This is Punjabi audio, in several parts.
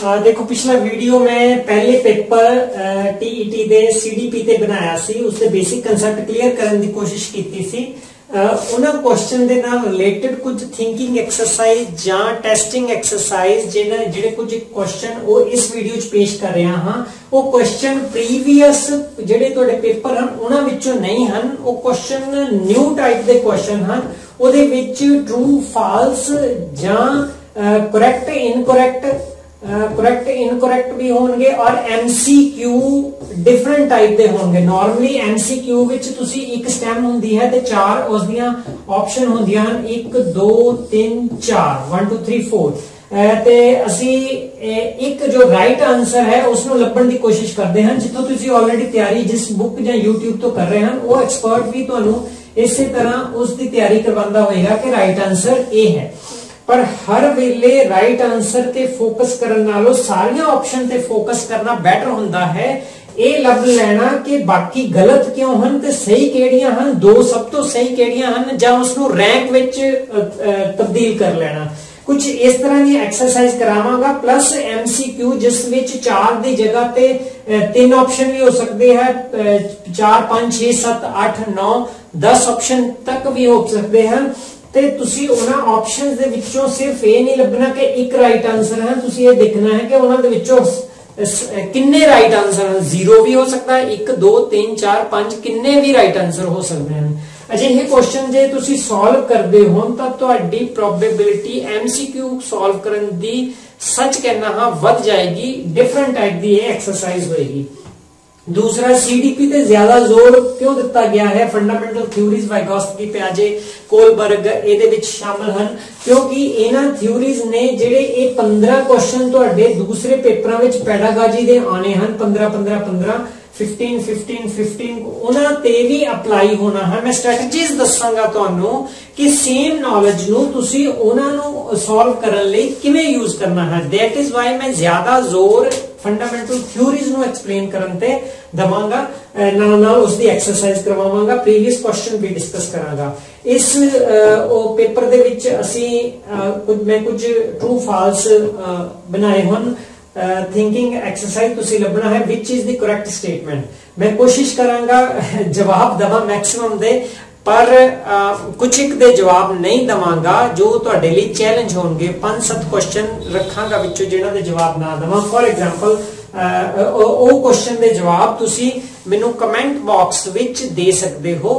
ਦੇਖੋ, ਪਿਛਲਾ ਵੀਡੀਓ ਮੈਂ ਪਹਿਲੇ ਪੇਪਰ ਟੀਈਟੀ ਦੇ ਸੀਡੀਪੀ ਤੇ ਬਣਾਇਆ ਸੀ। ਉਸ ਦੇ ਬੇਸਿਕ ਕਨਸੈਪਟ ਕਲੀਅਰ ਕਰਨ ਦੀ ਕੋਸ਼ਿਸ਼ ਕੀਤੀ ਸੀ। ਉਹਨਾਂ ਕੁਐਸਚਨ ਦੇ ਨਾਲ ਰਿਲੇਟਡ ਕੁਝ ਥਿੰਕਿੰਗ ਐਕਸਰਸਾਈਜ਼ ਜਾਂ ਟੈਸਟਿੰਗ ਐਕਸਰਸਾਈਜ਼ ਜਿਹੜੇ ਜਿਹੜੇ ਕੁਝ ਕੁਐਸਚਨ ਉਹ ਇਸ ਵੀਡੀਓ 'ਚ ਪੇਸ਼ ਕਰ ਰਿਹਾ ਹਾਂ। ਉਹ ਕੁਐਸਚਨ ਪ੍ਰੀਵੀਅਸ ਜਿਹੜੇ ਤੁਹਾਡੇ ਪੇਪਰ ਹਨ, ਉਹਨਾਂ ਵਿੱਚੋਂ ਨਹੀਂ ਹਨ। ਉਹ ਕੁਐਸਚਨ ਨਿਊ ਟਾਈਪ ਦੇ ਕੁਐਸਚਨ ਹਨ। ਉਹਦੇ ਵਿੱਚ ਟਰੂ ਫਾਲਸ ਜਾਂ ਕਰੈਕਟ ਇਨਕਰੈਕਟ ਕਰੈਕਟ ਇਨਕਰੈਕਟ ਵੀ ਹੋਣਗੇ ਔਰ MCQ ਡਿਫਰੈਂਟ ਟਾਈਪ ਦੇ ਹੋਣਗੇ। ਨਾਰਮਲੀ MCQ ਵਿੱਚ ਤੁਸੀਂ ਇੱਕ ਸਟੈਮ ਹੁੰਦੀ ਹੈ ਤੇ ਚਾਰ ਉਸ ਦੀਆਂ ਆਪਸ਼ਨ ਹੁੰਦੀਆਂ ਹਨ। 1 2 3 4 1 2 3 4 ਤੇ ਅਸੀਂ ਇੱਕ ਜੋ ਰਾਈਟ ਆਨਸਰ ਹੈ ਉਸ ਨੂੰ ਲੱਭਣ ਦੀ ਕੋਸ਼ਿਸ਼ ਕਰਦੇ ਹਾਂ ਜਿੱਥੋਂ ਤੁਸੀਂ ਆਲਰੇਡੀ ਤਿਆਰੀ ਜਿਸ ਬੁੱਕ ਜਾਂ YouTube ਤੋਂ ਕਰ ਰਹੇ ਹਨ, ਉਹ ਐਕਸਪਰਟ ਵੀ ਤੁਹਾਨੂੰ ਇਸੇ ਤਰ੍ਹਾਂ ਉਸ ਦੀ ਤਿਆਰੀ ਕਰਵਾਉਂਦਾ ਹੋਏਗਾ ਕਿ ਰਾਈਟ ਆਨਸਰ ਇਹ ਹੈ। ਪਰ ਹਰ ਵੇਲੇ ਰਾਈਟ ਆਨਸਰ ਤੇ ਫੋਕਸ ਕਰਨ ਨਾਲੋਂ ਸਾਰੀਆਂ ਆਪਸ਼ਨ ਤੇ ਫੋਕਸ ਕਰਨਾ ਬੈਟਰ ਹੁੰਦਾ ਹੈ। ਇਹ ਲੱਭ ਲੈਣਾ ਕਿ ਬਾਕੀ ਗਲਤ ਕਿਉਂ ਹਨ ਤੇ ਸਹੀ ਕਿਹੜੀਆਂ ਹਨ, ਦੋ ਸਭ ਤੋਂ ਸਹੀ ਕਿਹੜੀਆਂ ਹਨ ਜਾਂ ਉਸ ਨੂੰ ਰੈਂਕ ਵਿੱਚ ਤਬਦੀਲ ਕਰ ਲੈਣਾ। ਕੁਝ ਇਸ ਤਰ੍ਹਾਂ ਦੀ ਐਕਸਰਸਾਈਜ਼ ਕਰਾਵਾਂਗਾ ਪਲੱਸ MCQ ਜਿਸ ਵਿੱਚ 4 ਦੀ ਜਗ੍ਹਾ ਤੇ ਤਿੰਨ ਆਪਸ਼ਨ ਵੀ ਹੋ ਸਕਦੇ ਹੈ 4 5 6 7 8 9 10 ਆਪਸ਼ਨ ਤੱਕ ਵੀ ਹੋ ਸਕਦੇ ਹਨ। ਤੇ ਤੁਸੀਂ ਉਹਨਾਂ ਆਪਸ਼ਨਸ ਦੇ ਵਿੱਚੋਂ ਸਿਰਫ ਇਹ ਨਹੀਂ ਲੱਭਣਾ ਕਿ ਇੱਕ ਰਾਈਟ ਆਨਸਰ ਹੈ। ਤੁਸੀਂ ਇਹ ਦੇਖਣਾ ਹੈ ਕਿ ਉਹਨਾਂ ਦੇ ਵਿੱਚੋਂ ਕਿੰਨੇ ਰਾਈਟ ਆਨਸਰ ਹਨ? 0 ਵੀ ਹੋ ਸਕਦਾ ਹੈ 1 2 3 4 5 ਕਿੰਨੇ ਵੀ ਰਾਈਟ ਆਨਸਰ ਹੋ ਸਕਦੇ ਹਨ। ਅਜਿਹੇ ਕੁਐਸਚਨ ਜੇ ਤੁਸੀਂ ਸੋਲਵ ਕਰਦੇ ਹੋ, ਤਾਂ ਤੁਹਾਡੀ ਪ੍ਰੋਬੇਬਿਲਿਟੀ MCQ ਸੋਲਵ ਕਰਨ ਦੀ ਸੱਚ ਕਹਿਣਾ ਹਾਂ, ਵੱਧ ਜਾਏਗੀ ਡਿਫਰੈਂਟ ਟਾਈਪ ਦੀ ਇਹ ਐਕਸਰਸਾਈਜ਼ ਹੋਏਗੀ। ਦੂਸਰਾ ਸੀਡੀਪੀ ਤੇ ਜ਼ਿਆਦਾ ਜ਼ੋਰ ਕਿਉਂ ਦਿੱਤਾ ਗਿਆ ਹੈ? ਫੰਡਾਮੈਂਟਲ ਥਿਊਰੀਜ਼ ਵਾਈਗੋਸਕੀ ਪਿਆਜੇ ਕੋਲਬਰਗ ਇਹਦੇ ਵਿੱਚ ਸ਼ਾਮਲ ਹਨ, ਕਿਉਂਕਿ ਇਹਨਾਂ ਥਿਊਰੀਜ਼ ਨੇ ਜਿਹੜੇ ਇਹ 15 ਕੁਐਸਚਨ ਤੁਹਾਡੇ ਦੂਸਰੇ ਪੇਪਰਾਂ ਵਿੱਚ ਪੈਡਾਗੋਜੀ ਦੇ ਆਣੇ ਹਨ 15 15 15 15 15 15 ਉਹਨਾਂ ਤੇ ਵੀ ਅਪਲਾਈ ਹੋਣਾ ਹੈ। ਮੈਂ ਸਟ੍ਰੈਟਜੀਜ਼ ਦੱਸਾਂਗਾ ਤੁਹਾਨੂੰ ਕਿ ਸੇਮ ਨੌਲੇਜ ਨੂੰ ਤੁਸੀਂ ਉਹਨਾਂ ਨੂੰ ਸੋਲਵ ਕਰਨ ਲਈ ਕਿਵੇਂ ਯੂਜ਼ ਕਰਨਾ ਹੈ। ਦੈਟ ਇਜ਼ ਵਾਈ ਮੈਂ ਜ਼ਿਆਦਾ ਜ਼ੋਰ ਫੰਡਾਮੈਂਟਲ ਥਿਊਰੀਜ਼ ਨੂੰ ਐਕਸਪਲੇਨ ਕਰਨ ਤੇ ਦਵਾਂਗਾ। ਨਾਲ ਨਾਲ ਉਸ ਦੀ ਐਕਸਰਸਾਈਜ਼ ਕਰਵਾਵਾਂਗਾ। ਪ੍ਰੀਵੀਅਸ ਕੁਐਸਚਨ ਵੀ ਡਿਸਕਸ ਕਰਾਂਗਾ। ਇਸ ਉਹ ਪੇਪਰ ਦੇ ਵਿੱਚ ਅਸੀਂ ਕੁਝ ਮੈਂ ਕੁਝ ਟਰੂ ਫਾਲਸ ਬਣਾਏ ਹਨ ਥਿੰਕਿੰਗ ਐਕਸਰਸਾਈਜ਼ ਤੁਸੀਂ ਲੱਭਣਾ ਹੈ ਵਿਚ ਇਜ਼ ਦੀ ਕਰੈਕਟ ਸਟੇਟਮੈਂਟ ਮੈਂ ਕੋਸ਼ਿਸ਼ ਕਰਾਂਗਾ, ਜਵਾਬ ਦਵਾ ਮੈਕਸਿਮਮ ਦੇ, ਪਰ ਕੁਝ ਇੱਕ ਦੇ ਜਵਾਬ ਨਹੀਂ ਦਵਾਂਗਾ, ਜੋ ਤੁਹਾਡੇ ਲਈ ਚੈਲੰਜ ਹੋਣਗੇ। ਪੰਜ ਸੱਤ ਕੁਐਸਚਨ ਰੱਖਾਂਗਾ ਵਿੱਚੋਂ, ਜਿਹਨਾਂ ਦੇ ਜਵਾਬ ਨਾ ਦਵਾਂ। ਫੋਰ ਐਗਜ਼ਾਮਪਲ ਉਹ ਕੁਐਸਚਨ ਦੇ ਜਵਾਬ ਤੁਸੀਂ ਮੈਨੂੰ ਕਮੈਂਟ ਬਾਕਸ ਵਿੱਚ ਦੇ ਸਕਦੇ ਹੋ।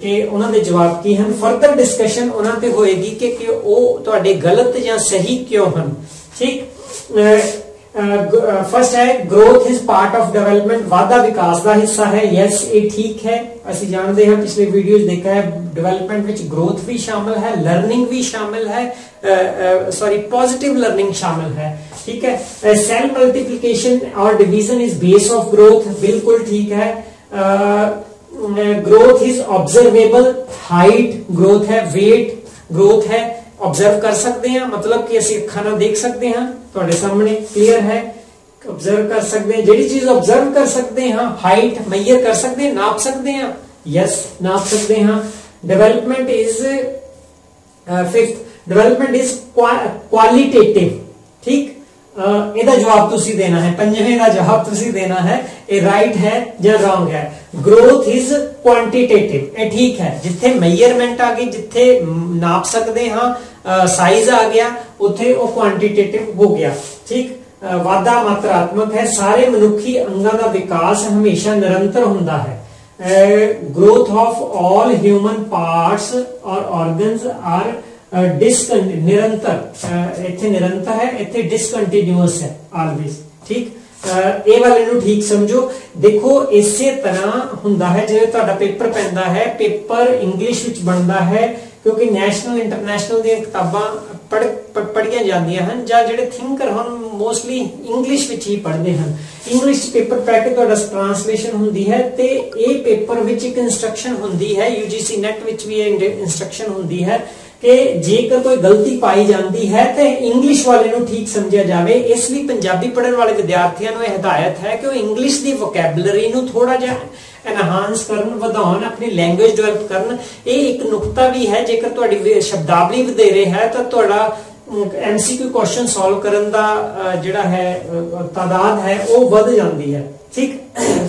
ਕਿ ਉਹਨਾਂ ਦੇ ਜਵਾਬ ਕੀ ਹਨ? ਫਰਦਰ ਡਿਸਕਸ਼ਨ ਉਹਨਾਂ ਤੇ ਹੋਏਗੀ ਕਿ ਕਿ ਉਹ ਤੁਹਾਡੇ ਗਲਤ ਜਾਂ ਸਹੀ ਕਿਉਂ ਹਨ? ਠੀਕ? फ़र्स्ट uh, uh, है growth is part of development वादा विकास का हिस्सा है। यस ये ठीक है। असि जानते हैं, पिछले वीडियो देखा है डिवेलपमेंट ग्रोथ भी शामिल है लर्निंग भी शामिल है सॉरी पॉजिटिव लर्निंग शामिल है। ठीक है? Uh, सेल मल्टीप्लीकेशन और division is base of growth बिल्कुल ठीक है। Growth is observable height growth है वेट ग्रोथ है। ऑब्ज़र्व कर सकते हैं। मतलब कि असि खाना देख सकते हैं। ਤੁਹਾਡੇ ਸਾਹਮਣੇ ਕਲੀਅਰ ਹੈ। ਆਬਜ਼ਰਵ ਕਰ ਸਕਦੇ ਹਾਂ। ਜਿਹੜੀ ਚੀਜ਼ ਆਬਜ਼ਰਵ ਕਰ ਸਕਦੇ ਹਾਂ ਹਾਈਟ ਮੈਜ਼ਰ ਕਰ ਸਕਦੇ ਹਾਂ, ਨਾਪ ਸਕਦੇ ਹਾਂ। ਯੈਸ ਨਾਪ ਸਕਦੇ ਹਾਂ। Development is fifth development is qualitative ਠੀਕ? ਇਹਦਾ ਜਵਾਬ ਤੁਸੀਂ ਦੇਣਾ ਹੈ। ਪੰਜਵੇਂ ਦਾ ਜਵਾਬ ਤੁਸੀਂ ਦੇਣਾ ਹੈ। ਇਹ ਰਾਈਟ ਹੈ ਜਾਂ ਰੋਂਗ ਹੈ? ਗਰੋਥ ਇਜ਼ ਕੁਆਂਟੀਟੇਟਿਵ ਇਹ ਠੀਕ ਹੈ। ਜਿੱਥੇ ਮੈਜ਼ਰਮੈਂਟ ਆ ਗਈ, ਜਿੱਥੇ ਨਾਪ ਸਕਦੇ ਹਾਂ ਸਾਈਜ਼ ਆ ਗਿਆ, ਉੱਥੇ ਉਹ ਕੁਆਂਟੀਟੇਟਿਵ ਹੋ ਗਿਆ। ਠੀਕ? ਵਾਧਾ ਮਾਤਰਾਤਮਕ ਹੈ। ਸਾਰੇ ਮਨੁੱਖੀ ਅੰਗਾਂ ਦਾ ਵਿਕਾਸ ਹਮੇਸ਼ਾ ਨਿਰੰਤਰ ਹੁੰਦਾ ਹੈ। Growth of all human parts ਔਰ ਆਰਗਨਸ ਆਰ ਨਿਰੰਤਰ ਇੱਥੇ ਨਿਰੰਤਰ ਹੈ ਇੱਥੇ ਡਿਸਕੰਟੀਨਿਊਸ ਹੈ ਆਲਵੇਸ ਠੀਕ ਇਹ ਵਾਲੇ ਨੂੰ ਠੀਕ ਸਮਝੋ ਦੇਖੋ ਇਸੇ ਤਰ੍ਹਾਂ ਹੁੰਦਾ ਹੈ ਜਿਵੇਂ ਤੁਹਾਡਾ ਪੇਪਰ ਪੈਂਦਾ ਹੈ ਪੇਪਰ ਇੰਗਲਿਸ਼ ਵਿੱਚ ਬਣਦਾ ਹੈ ਕਿਉਂਕਿ ਨੈਸ਼ਨਲ ਇੰਟਰਨੈਸ਼ਨਲ ਦੀਆਂ ਕਿਤਾਬਾਂ ਪੜ ਪੜੀਆਂ ਜਾਂਦੀਆਂ ਹਨ ਜਾਂ ਜਿਹੜੇ ਥਿੰਕਰ ਹਨ ਮੋਸਟਲੀ ਇੰਗਲਿਸ਼ ਵਿੱਚ ਹੀ ਪੜ੍ਹਦੇ ਹਨ ਇੰਗਲਿਸ਼ ਪੇਪਰ ਪੈ ਕੇ ਤੁਹਾਡਾ ਟ੍ਰਾਂਸਲੇਸ਼ਨ ਹੁੰਦੀ ਹੈ ਤੇ ਇਹ ਪੇਪਰ ਵਿੱਚ ਇੱਕ ਇਨਸਟਰਕਸ਼ਨ ਹੁੰਦੀ ਹੈ UGC ਨੈਟ ਵਿੱਚ ਵੀ ਇਹ ਇਨਸਟਰਕਸ਼ਨ ਹੁੰਦੀ ਹੈ ਕਿ ਜੇਕਰ ਕੋਈ ਗਲਤੀ ਪਾਈ ਜਾਂਦੀ ਹੈ ਤੇ ਇੰਗਲਿਸ਼ ਵਾਲੇ ਨੂੰ ਠੀਕ ਸਮਝਿਆ ਜਾਵੇ, ਇਸ ਲਈ ਪੰਜਾਬੀ ਪੜ੍ਹਨ ਵਾਲੇ ਵਿਦਿਆਰਥੀਆਂ ਨੂੰ ਇਹ ਹਦਾਇਤ ਹੈ ਕਿ ਉਹ ਇੰਗਲਿਸ਼ ਦੀ ਵੋਕੈਬਲਰੀ ਨੂੰ ਥੋੜਾ ਜਿਹਾ ਐਨਹਾਂਸ ਕਰਨ, ਵਧਾਉਣ, ਆਪਣੀ ਲੈਂਗੁਏਜ ਡਿਵੈਲਪ ਕਰਨ। ਇਹ ਇੱਕ ਨੁਕਤਾ ਵੀ ਹੈ, ਜੇਕਰ ਤੁਹਾਡੀ ਸ਼ਬਦਾਵਲੀ ਵਧੇਰੇ ਹੈ, ਤਾਂ ਤੁਹਾਡਾ ਐਮਸੀਕਿਊ ਕੁਐਸਚਨ ਸੋਲਵ ਕਰਨ ਦਾ ਜਿਹੜਾ ਹੈ ਤਾਦਾਦ ਹੈ, ਉਹ ਵੱਧ ਜਾਂਦੀ ਹੈ। ਠੀਕ?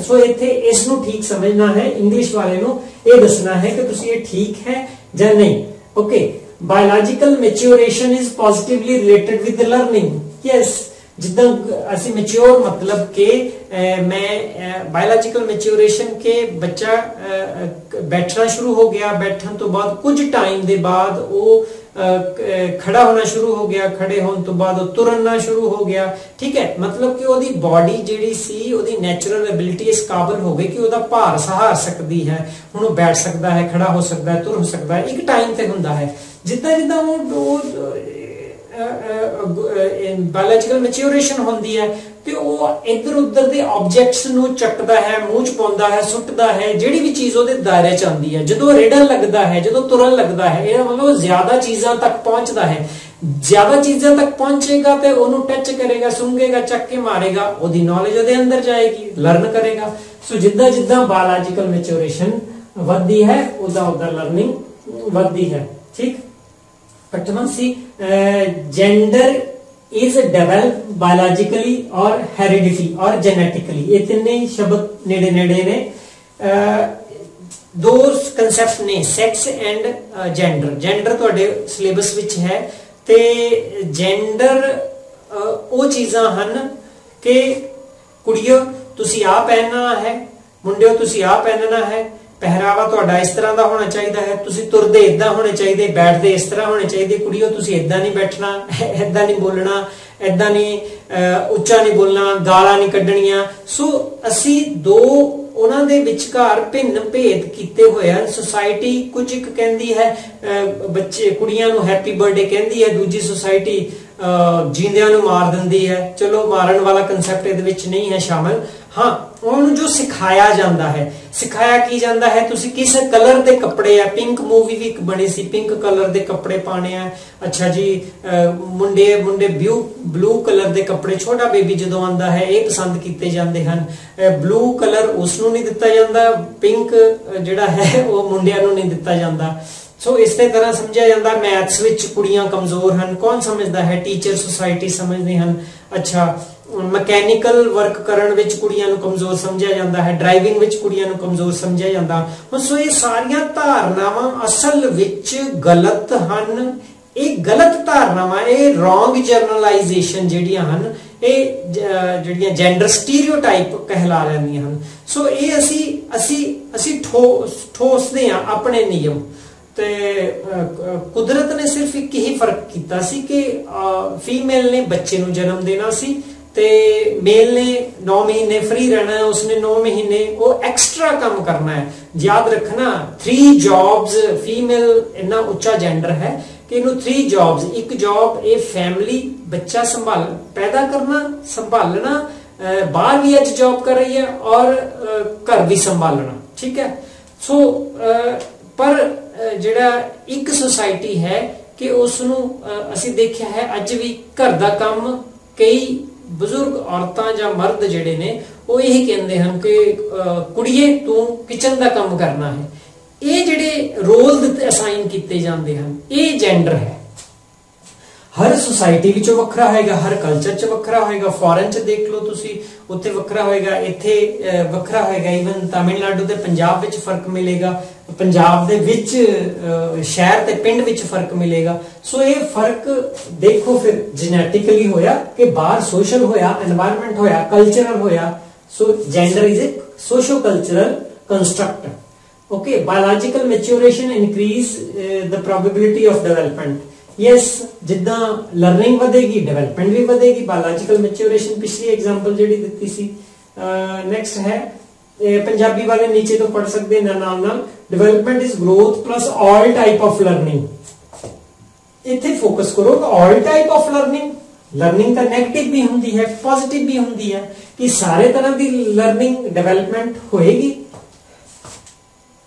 ਸੋ ਇੱਥੇ ਇਸ ਨੂੰ ਠੀਕ ਸਮਝਣਾ ਹੈ ਇੰਗਲਿਸ਼ ਵਾਲੇ ਨੂੰ ਇਹ ਦੱਸਣਾ ਹੈ ਕਿ ਤੁਸੀਂ ਇਹ ਠੀਕ ਹੈ ਜਾਂ ਨਹੀਂ। Okay biological maturation is positively related with learning. Yes, ਜਿੱਦਾਂ ਅਸੀਂ ਮੈਚੁਰ ਮਤਲਬ ਕਿ ਮੈਂ ਬਾਇਓਲੋਜੀਕਲ ਮੈਚੁਰੇਸ਼ਨ ਕੇ ਬੱਚਾ ਬੈਠਣਾ ਸ਼ੁਰੂ ਹੋ ਗਿਆ। ਬੈਠਣ ਤੋਂ ਬਾਅਦ ਕੁਝ ਟਾਈਮ ਦੇ ਬਾਅਦ ਉਹ ਖੜਾ ਹੋਣਾ ਸ਼ੁਰੂ ਹੋ ਗਿਆ। ਖੜੇ ਹੋਣ ਤੋਂ ਬਾਅਦ ਉਹ ਤੁਰਨਾ ਸ਼ੁਰੂ ਹੋ ਗਿਆ। ਠੀਕ ਹੈ? ਮਤਲਬ ਕਿ ਉਹਦੀ ਬਾਡੀ ਜਿਹੜੀ ਸੀ, ਉਹਦੀ ਨੇਚਰਲ ਐਬਿਲਿਟੀ ਇਸ ਕਾਬਲ ਹੋ ਗਈ ਕਿ ਉਹਦਾ ਭਾਰ ਸਹਾਰ ਸਕਦੀ ਹੈ। ਹੁਣ ਉਹ ਬੈਠ ਸਕਦਾ ਹੈ, ਖੜਾ ਹੋ ਸਕਦਾ ਹੈ, ਤੁਰ ਹੋ ਸਕਦਾ ਹੈ। ਇੱਕ ਟਾਈਮ ਤੇ ਹੁੰਦਾ ਹੈ। ਜਿੱਦਾਂ ਜਿੱਦਾਂ ਉਹ ਬਾਇਓਲੋਜੀਕਲ ਮੈਚੁਰੇਸ਼ਨ ਹੁੰਦੀ ਹੈ ਤੇ ਉਹ ਇੱਧਰ ਉੱਧਰ ਦੇ ਆਬਜੈਕਟਸ ਨੂੰ ਚੱਕਦਾ ਹੈ, ਮੂੰਹ ਚ ਪਾਉਂਦਾ ਹੈ, ਸੁੱਟਦਾ ਹੈ, ਜਿਹੜੀ ਵੀ ਚੀਜ਼ ਉਹਦੇ ਦਾਇਰੇ ਚ ਆਉਂਦੀ ਹੈ। ਜਦੋਂ ਰੇਡਰ ਲੱਗਦਾ ਹੈ, ਜਦੋਂ ਤੁਰਨ ਲੱਗਦਾ ਹੈ, ਇਹ ਮਤਲਬ ਜ਼ਿਆਦਾ ਚੀਜ਼ਾਂ ਤੱਕ ਪਹੁੰਚਦਾ ਹੈ। ਜ਼ਿਆਦਾ ਚੀਜ਼ਾਂ ਤੱਕ ਪਹੁੰਚੇਗਾ ਤੇ ਉਹਨੂੰ ਟੱਚ ਕਰੇਗਾ, ਸੁੰਘੇਗਾ, ਚੱਕ ਕੇ ਮਾਰੇਗਾ, ਉਹਦੀ ਨੌਲੇਜ ਉਹਦੇ ਅੰਦਰ ਜਾਏਗੀ ਲਰਨ ਕਰੇਗਾ। ਸੋ ਜਿੱਦਾਂ ਜਿੱਦਾਂ ਬਾਇਓਲੋਜੀਕਲ ਮੈਚੁਰੇਸ਼ਨ ਵੱਧਦੀ ਹੈ, ਉਹਦਾ ਉਹਦਾ ਲਰਨਿੰਗ ਵੱਧਦੀ ਹੈ। ਠੀਕ? ਪਟਵਨ ਸੀ gender is developed biologically or hereditary or genetically ਇਹ ਤਿੰਨੇ ਸ਼ਬਦ ਨੇੜੇ ਨੇੜੇ ਨੇ ਦੋ ਕਨਸੈਪਟ ਨੇ ਸੈਕਸ ਐਂਡ ਜੈਂਡਰ ਜੈਂਡਰ ਤੁਹਾਡੇ ਸਿਲੇਬਸ ਵਿੱਚ ਹੈ ਤੇ ਜੈਂਡਰ ਉਹ ਚੀਜ਼ਾਂ ਹਨ ਕਿ ਕੁੜੀਓ ਤੁਸੀਂ ਆ ਪਹਿਨਣਾ ਹੈ ਮੁੰਡਿਓ ਤੁਸੀਂ ਆ ਪਹਿਨਣਾ ਹੈ ਪਹਿਰਾਵਾ ਤੁਹਾਡਾ ਇਸ ਤਰ੍ਹਾਂ ਦਾ ਹੋਣਾ ਚਾਹੀਦਾ ਹੈ। ਤੁਸੀਂ ਤੁਰਦੇ ਇਦਾਂ ਹੋਣੇ ਚਾਹੀਦੇ, ਬੈਠਦੇ ਇਸ ਤਰ੍ਹਾਂ ਹੋਣੇ ਚਾਹੀਦੇ। ਕੁੜੀਓ, ਤੁਸੀਂ ਇਦਾਂ ਨਹੀਂ ਬੈਠਣਾ ਇਦਾਂ ਨਹੀਂ ਬੋਲਣਾ ਇਦਾਂ ਨਹੀਂ ਉੱਚਾ ਨਹੀਂ ਬੋਲਣਾ, ਗਾਲਾਂ ਨਹੀਂ ਕੱਢਣੀਆਂ। ਸੋ ਅਸੀਂ ਦੋ ਉਹਨਾਂ ਦੇ ਵਿਚਕਾਰ ਭਿੰਨ ਭੇਦ ਕੀਤੇ ਹੋਏ ਹਨ। ਸੋਸਾਇਟੀ ਕੁਝ ਇੱਕ ਕਹਿੰਦੀ ਹੈ ਬੱਚੇ, ਕੁੜੀਆਂ ਨੂੰ ਹੈਪੀ ਬਰਥਡੇ ਕਹਿੰਦੀ ਹੈ, ਦੂਜੀ ਸੋਸਾਇਟੀ ਜਿੰਦਿਆਂ ਨੂੰ ਮਾਰ ਦਿੰਦੀ ਹੈ। ਚਲੋ, ਮਾਰਨ ਵਾਲਾ ਕਨਸੈਪਟ ਇਹਦੇ ਵਿੱਚ ਨਹੀਂ ਹੈ ਸ਼ਾਮਲ। ਹਾਂ, ਉਹਨੂੰ ਜੋ ਸਿਖਾਇਆ ਜਾਂਦਾ ਹੈ, ਸਿਖਾਇਆ ਕੀ ਜਾਂਦਾ ਹੈ, ਤੁਸੀਂ ਕਿਸ ਕਲਰ ਦੇ ਕੱਪੜੇ ਆ? ਪਿੰਕ ਮੂਵੀ ਵੀ ਇੱਕ ਬਣੀ ਸੀ ਪਿੰਕ ਕਲਰ ਦੇ ਕੱਪੜੇ ਪਾਣੇ ਆ। ਅੱਛਾ ਜੀ ਮੁੰਡੇ ਮੁੰਡੇ ਬਲੂ ਬਲੂ ਕਲਰ ਦੇ ਕੱਪੜੇ, ਛੋਟਾ ਬੇਬੀ ਜਦੋਂ ਆਂਦਾ ਹੈ, ਇਹ ਪਸੰਦ ਕੀਤੇ ਜਾਂਦੇ ਹਨ। ਬਲੂ ਕਲਰ ਉਸ ਨੂੰ ਨਹੀਂ ਦਿੱਤਾ ਜਾਂਦਾ ਪਿੰਕ ਜਿਹੜਾ ਹੈ, ਉਹ ਮੁੰਡਿਆਂ ਨੂੰ ਨਹੀਂ ਦਿੱਤਾ ਜਾਂਦਾ। ਸੋ ਇਸੇ ਤਰ੍ਹਾਂ ਸਮਝਿਆ ਜਾਂਦਾ ਮੈਥਸ ਵਿੱਚ ਕੁੜੀਆਂ ਕਮਜ਼ੋਰ ਹਨ। ਕੌਣ ਸਮਝਦਾ ਹੈ? ਟੀਚਰ ਸੁਸਾਇਟੀ ਸਮਝਦੇ ਹਨ। ਅੱਛਾ ਮਕੈਨੀਕਲ ਵਰਕ ਕਰਨ ਵਿੱਚ ਕੁੜੀਆਂ ਨੂੰ ਕਮਜ਼ੋਰ ਸਮਝਿਆ ਜਾਂਦਾ ਹੈ, ਡਰਾਈਵਿੰਗ ਵਿੱਚ ਕੁੜੀਆਂ ਨੂੰ ਕਮਜ਼ੋਰ ਸਮਝਿਆ ਜਾਂਦਾ। ਹੁਣ ਸੋ ਇਹ ਸਾਰੀਆਂ ਧਾਰਨਾਵਾਂ ਅਸਲ ਵਿੱਚ ਗਲਤ ਹਨ। ਇਹ ਗਲਤ ਧਾਰਨਾਵਾਂ, ਇਹ ਰੋਂਗ ਜਰਨਲਾਈਜੇਸ਼ਨ ਜਿਹੜੀਆਂ ਹਨ, ਇਹ ਜਿਹੜੀਆਂ ਜੈਂਡਰ ਸਟੀਰੀਓਟਾਈਪ ਕਹਿਲਾ ਲੈਂਦੀਆਂ ਹਨ। ਸੋ ਇਹ ਅਸੀਂ ਅਸੀਂ ਅਸੀਂ ਠੋਸਦੇ ਆ ਆਪਣੇ ਨਿਯਮ। ਤੇ ਕੁਦਰਤ ਨੇ ਸਿਰਫ ਇੱਕ ਹੀ ਫ਼ਰਕ ਕੀਤਾ ਸੀ ਕਿ ਫੀਮੇਲ ਨੇ ਬੱਚੇ ਨੂੰ ਜਨਮ ਦੇਣਾ ਸੀ। ਤੇ ਮੇਲ ਨੇ 9 ਮਹੀਨੇ ਫ੍ਰੀ ਰਹਿਣਾ ਹੈ ਉਸਨੇ 9 ਮਹੀਨੇ ਉਹ ਐਕਸਟਰਾ ਕੰਮ ਕਰਨਾ ਹੈ। ਯਾਦ ਰੱਖਣਾ 3 ਜੌਬਸ ਫੀਮੇਲ ਇੰਨਾ ਉੱਚਾ ਜੈਂਡਰ ਹੈ ਕਿ ਇਹਨੂੰ 3 ਜੌਬਸ ਇੱਕ ਜੌਬ ਇਹ ਫੈਮਿਲੀ ਬੱਚਾ ਸੰਭਾਲ, ਪੈਦਾ ਕਰਨਾ, ਸੰਭਾਲਣਾ ਬਾਹਰ ਵੀ ਅੱਜ ਜੌਬ ਕਰ ਰਹੀ ਹੈ ਔਰ ਘਰ ਵੀ ਸੰਭਾਲਣਾ, ਠੀਕ ਹੈ? ਸੋ ਪਰ ਜਿਹੜਾ ਇੱਕ ਸੁਸਾਇਟੀ ਹੈ ਕਿ ਉਸ ਨੂੰ ਅਸੀਂ ਦੇਖਿਆ ਹੈ ਅੱਜ ਵੀ ਘਰ ਦਾ ਕੰਮ ਕਈ ਬਜ਼ੁਰਗ ਔਰਤਾਂ ਜਾਂ ਮਰਦ ਜਿਹੜੇ ਨੇ, ਉਹ ਇਹ ਕਹਿੰਦੇ ਹਨ ਕਿ ਕੁੜੀਏ, ਤੂੰ ਕਿਚਨ ਦਾ ਕੰਮ ਕਰਨਾ ਹੈ। ਇਹ ਜਿਹੜੇ ਰੋਲ ਅਸਾਈਨ ਕੀਤੇ ਜਾਂਦੇ ਹਨ, ਇਹ ਜੈਂਡਰ ਹੈ। ਹਰ ਸੁਸਾਇਟੀ ਵਿੱਚ ਵੱਖਰਾ ਹੋਏਗਾ, ਹਰ ਕਲਚਰ 'ਚ ਵੱਖਰਾ ਹੋਏਗਾ ਫੋਰਨ 'ਚ ਦੇਖ ਲਓ ਤੁਸੀਂ, ਉੱਥੇ ਵੱਖਰਾ ਹੋਏਗਾ, ਇੱਥੇ ਵੱਖਰਾ ਹੋਏਗਾ ਇਵਨ ਤਾਮਿਲਨਾਡੂ ਤੇ ਪੰਜਾਬ ਵਿੱਚ ਫ਼ਰਕ ਮਿਲੇਗਾ। ਪੰਜਾਬ ਦੇ ਵਿੱਚ ਸ਼ਹਿਰ ਤੇ ਪਿੰਡ ਵਿੱਚ ਫ਼ਰਕ ਮਿਲੇਗਾ। ਸੋ ਇਹ ਫ਼ਰਕ ਦੇਖੋ ਫਿਰ ਜੈਨੇਟਿਕਲੀ ਹੋਇਆ ਕਿ ਬਾਹਰ ਸੋਸ਼ਲ ਹੋਇਆ এনवायरमेंट ਹੋਇਆ ਕਲਚਰਲ ਹੋਇਆ। So gender is a socio cultural construct okay biological maturation increase the the of development yes ਜਿੱਦਾਂ ਲਰਨਿੰਗ ਵਧੇਗੀ ਡਿਵੈਲਪਮੈਂਟ ਵੀ ਵਧੇਗੀ। ਬਾਇਓਲੋਜੀਕਲ ਮੈਚੂਰੇਸ਼ਨ ਪਿਛਲੀ ਐਗਜ਼ਾਮਪਲ ਜਿਹੜੀ ਦਿੱਤੀ ਸੀ। ਨੈਕਸਟ ਹੈ पंजाबी वाले नीचे तो पढ़ सकते हैं development is growth plus all type of learning इतने फोकस करो all type of learning learning तो नैगेटिव भी होंगी है पॉजिटिव भी होंगी है। कि सारे तरह की लर्निंग डिवेलपमेंट होगी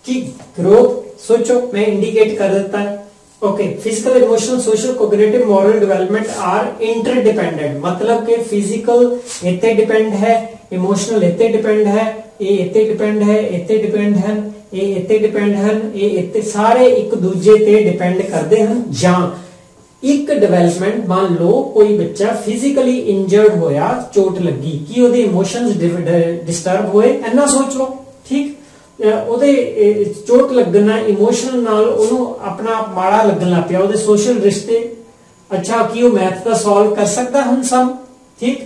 कि ग्रोथ सोचो, मैं इंडिकेट कर देता है। Okay physical emotional social cognitive moral development are interdependent मतलब के फ़िज़िकल इतने डिपेंड है इमोशनल इतने डिपेंड है ਇਹ ਇੱਥੇ ਡਿਪੈਂਡ ਹੈ ਇੱਥੇ ਡਿਪੈਂਡ ਹਨ, ਇਹ ਇੱਥੇ ਡਿਪੈਂਡ ਹਨ, ਇਹ ਇੱਥੇ ਸਾਰੇ ਇੱਕ ਦੂਜੇ ਤੇ ਡਿਪੈਂਡ ਕਰਦੇ ਹਨ। ਜਾਂ ਇੱਕ ਡਿਵੈਲਪਮੈਂਟ ਮੰਨ ਲਓ ਕੋਈ ਬੱਚਾ ਫਿਜ਼ੀਕਲੀ ਇੰਜਰਡ ਹੋਇਆ, ਚੋਟ ਲੱਗੀ, ਕੀ ਉਹਦੇ ਇਮੋਸ਼ਨਸ ਡਿਸਟਰਬ ਹੋਏ ਐਨਾ ਸੋਚ ਲਓ, ਠੀਕ? ਉਹਦੇ ਚੋਟ ਲੱਗਣ ਨਾਲ ਇਮੋਸ਼ਨਲ ਨਾਲ ਉਹਨੂੰ ਆਪਣਾ ਮਾੜਾ ਲੱਗਣ ਲੱਗ ਪਿਆ, ਉਹਦੇ ਸੋਸ਼ਲ ਰਿਸ਼ਤੇ। ਅੱਛਾ, ਕੀ ਉਹ ਮੈਥ ਦਾ ਸੋਲਵ ਕਰ ਸਕਦਾ ਹੁਣ ਸਮ ਠੀਕ?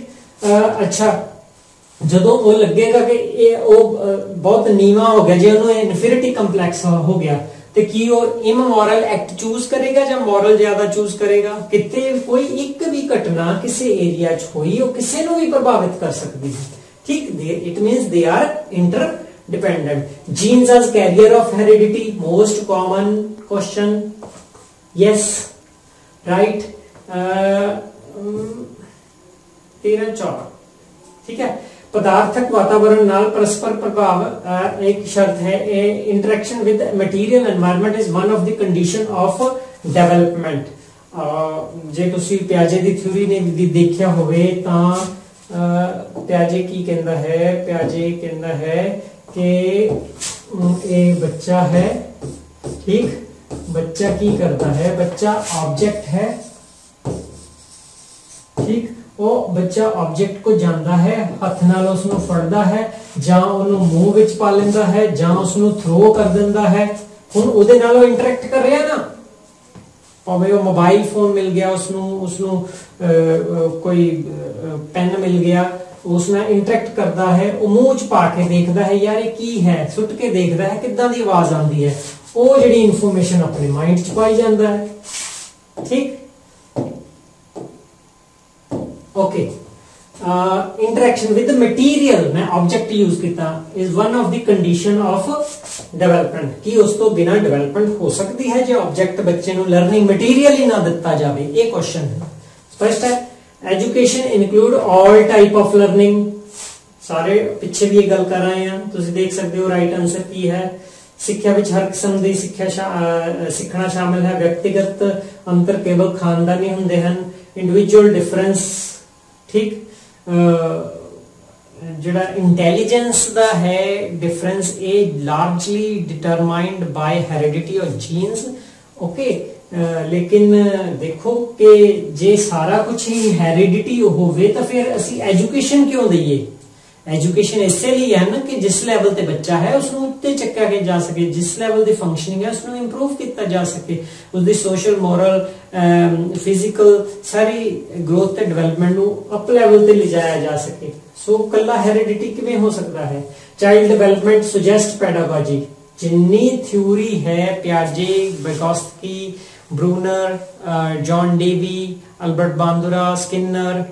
ਅੱਛਾ ਜਦੋਂ ਉਹ ਲੱਗੇਗਾ ਕਿ ਇਹ ਉਹ ਬਹੁਤ ਨੀਵਾ ਹੋ ਗਿਆ ਜੇ ਉਹਨੂੰ ਇਨਫੀਰੀਟੀ ਕੰਪਲੈਕਸ ਹੋ ਗਿਆ ਤੇ ਕੀ ਉਹ ਇਮੋਰਲ ਐਕਟ ਚੂਜ਼ ਕਰੇਗਾ ਜਾਂ ਮੋਰਲ ਜ਼ਿਆਦਾ ਚੂਜ਼ ਕਰੇਗਾ ਕਿਤੇ ਕੋਈ ਇੱਕ ਵੀ ਘਟਨਾ ਕਿਸੇ ਏਰੀਆ 'ਚ ਹੋਈ ਉਹ ਕਿਸੇ ਨੂੰ ਵੀ ਪ੍ਰਭਾਵਿਤ ਕਰ ਸਕਦੀ ਹੈ ਠੀਕ ਦੇ it means they are inter dependent genes as carrier of heredity most common question yes right तेरह चौदह ठीक है पदार्थक वातावरण नाल परस्पर प्रभाव एक शर्त है interaction with material environment is one of the condition of development ਜੇ ਤੁਸੀਂ ਪਿਆਜੇ ਦੀ ਥਿਊਰੀ ਨੇ ਵੀ ਦੇਖਿਆ ਹੋਵੇ ਤਾਂ ਪਿਆਜੇ ਕੀ ਕਹਿੰਦਾ ਹੈ ਪਿਆਜੇ ਕਹਿੰਦਾ ਹੈ कि एक बच्चा है ठीक बच्चा की करता है बच्चा ऑब्जेक्ट है ठीक ਉਹ ਬੱਚਾ ਆਬਜੈਕਟ ਕੋ ਜਾਂਦਾ ਹੈ, ਹੱਥ ਨਾਲ ਉਸ ਨੂੰ ਫੜਦਾ ਹੈ, ਜਾਂ ਉਹਨੂੰ ਮੂੰਹ ਵਿੱਚ ਪਾ ਲੈਂਦਾ ਹੈ, ਜਾਂ ਉਸ ਨੂੰ ਥਰੋ ਕਰ ਦਿੰਦਾ ਹੈ। ਹੁਣ ਉਹਦੇ ਨਾਲ ਉਹ ਇੰਟਰੈਕਟ ਕਰ ਰਿਹਾ ਨਾ। ਭਾਵੇਂ ਉਹ ਮੋਬਾਈਲ ਫੋਨ ਮਿਲ ਗਿਆ ਉਸ ਨੂੰ ਉਸ ਨੂੰ ਕੋਈ ਪੈਨ ਮਿਲ ਗਿਆ, ਉਸ ਨਾਲ ਇੰਟਰੈਕਟ ਕਰਦਾ ਹੈ, ਉਹ ਮੂੰਹ ਚ ਪਾ ਕੇ ਦੇਖਦਾ ਹੈ, ਯਾਰ ਇਹ ਕੀ ਹੈ? ਸੁੱਟ ਕੇ ਦੇਖਦਾ ਹੈ, ਕਿੱਦਾਂ ਦੀ ਆਵਾਜ਼ ਆਉਂਦੀ ਹੈ? ਉਹ ਜਿਹੜੀ ਇਨਫੋਰਮੇਸ਼ਨ ਆਪਣੇ ਮਾਈਂਡ ਚ ਪਾਈ ਜਾਂਦਾ ਹੈ। ਠੀਕ? ਓਕੇ ਇੰਟਰੈਕਸ਼ਨ ਵਿਦ ਮਟੀਰੀਅਲ ਮੈਂ ਆਬਜੈਕਟ ਯੂਜ਼ ਕੀਤਾ is one of the condition of development ਕੀ ਉਸ ਤੋਂ ਬਿਨਾ ਡਿਵੈਲਪਮੈਂਟ ਹੋ ਸਕਦੀ ਹੈ ਜੇ ਆਬਜੈਕਟ ਬੱਚੇ ਨੂੰ ਲਰਨਿੰਗ ਮਟੀਰੀਅਲ ਹੀ ਨਾ ਦਿੱਤਾ ਜਾਵੇ ਇਹ ਕੁਐਸਚਨ ਹੈ ਸਪਸ਼ਟ ਹੈ education include 올 type of learning ਸਾਰੇ ਪਿੱਛੇ ਵੀ ਇਹ ਗੱਲ ਕਰ ਰਹੇ ਹਾਂ ਤੁਸੀਂ ਦੇਖ ਸਕਦੇ ਹੋ ਰਾਈਟ ਆਨਸਰ ਕੀ ਹੈ ਸਿੱਖਿਆ ਵਿੱਚ ਹਰ ਕਿਸਮ ਦੀ ਸਿੱਖਿਆ ਸਿੱਖਣਾ ਸ਼ਾਮਿਲ ਹੈ ਵਿਅਕਤੀਗਤ ਅੰਤਰ ਕੇਵਲ ਖਾਨਦਾਨੀ ਹੁੰਦੇ ਹਨ। ਇੰਡੀਵਿਜੂਅਲ ਡਿਫਰੈਂਸ ਠੀਕ? ਜਿਹੜਾ ਇੰਟੈਲੀਜੈਂਸ ਦਾ ਹੈ ਡਿਫਰੈਂਸ ਇਹ ਲਾਰਜਲੀ ਡਿਟਰਮਾਈਨਡ ਬਾਈ ਹੈਰੀਡਿਟੀ ਔਰ ਜੀਨਸ ਓਕੇ ਲੇਕਿਨ ਦੇਖੋ ਕਿ ਜੇ ਸਾਰਾ ਕੁਝ ਹੀ ਹੈਰੀਡਿਟੀ ਹੋਵੇ ਤਾਂ ਫਿਰ ਅਸੀਂ ਐਜੂਕੇਸ਼ਨ ਕਿਉਂ ਦਈਏ? ਐਜੂਕੇਸ਼ਨ ਇਸੇ ਲਈ ਹੈ ਨਾ ਕਿ ਜਿਸ ਲੈਵਲ ਤੇ ਬੱਚਾ ਹੈ ਉਸ ਨੂੰ ਉੱਤੇ ਚੱਕਿਆ ਕੇ ਜਾ ਸਕੇ, ਜਿਸ ਲੈਵਲ ਦੀ ਫੰਕਸ਼ਨਿੰਗ ਹੈ ਉਸ ਨੂੰ ਇੰਪਰੂਵ ਕੀਤਾ ਜਾ ਸਕੇ। ਉਸ ਦੀ ਸੋਸ਼ਲ ਮੋਰਲ ਫਿਜ਼ੀਕਲ ਸਾਰੀ ਗਰੋਥ ਤੇ ਡਿਵੈਲਪਮੈਂਟ ਨੂੰ ਅਪ ਲੈਵਲ ਤੇ ਲਿਜਾਇਆ ਜਾ ਸਕੇ। ਸੋ ਕੱਲਾ ਹੈਰੀਡਿਟੀ ਕਿਵੇਂ ਹੋ ਸਕਦਾ ਹੈ? ਚਾਈਲਡ ਡਿਵੈਲਪਮੈਂਟ ਸੁਜੈਸਟ ਪੈਡਾਗੋਜੀ ਜਿੰਨੀ ਥਿਊਰੀ ਹੈ ਪਿਆਜੇ Vygotsky Bruner John Dewey Albert Bandura Skinner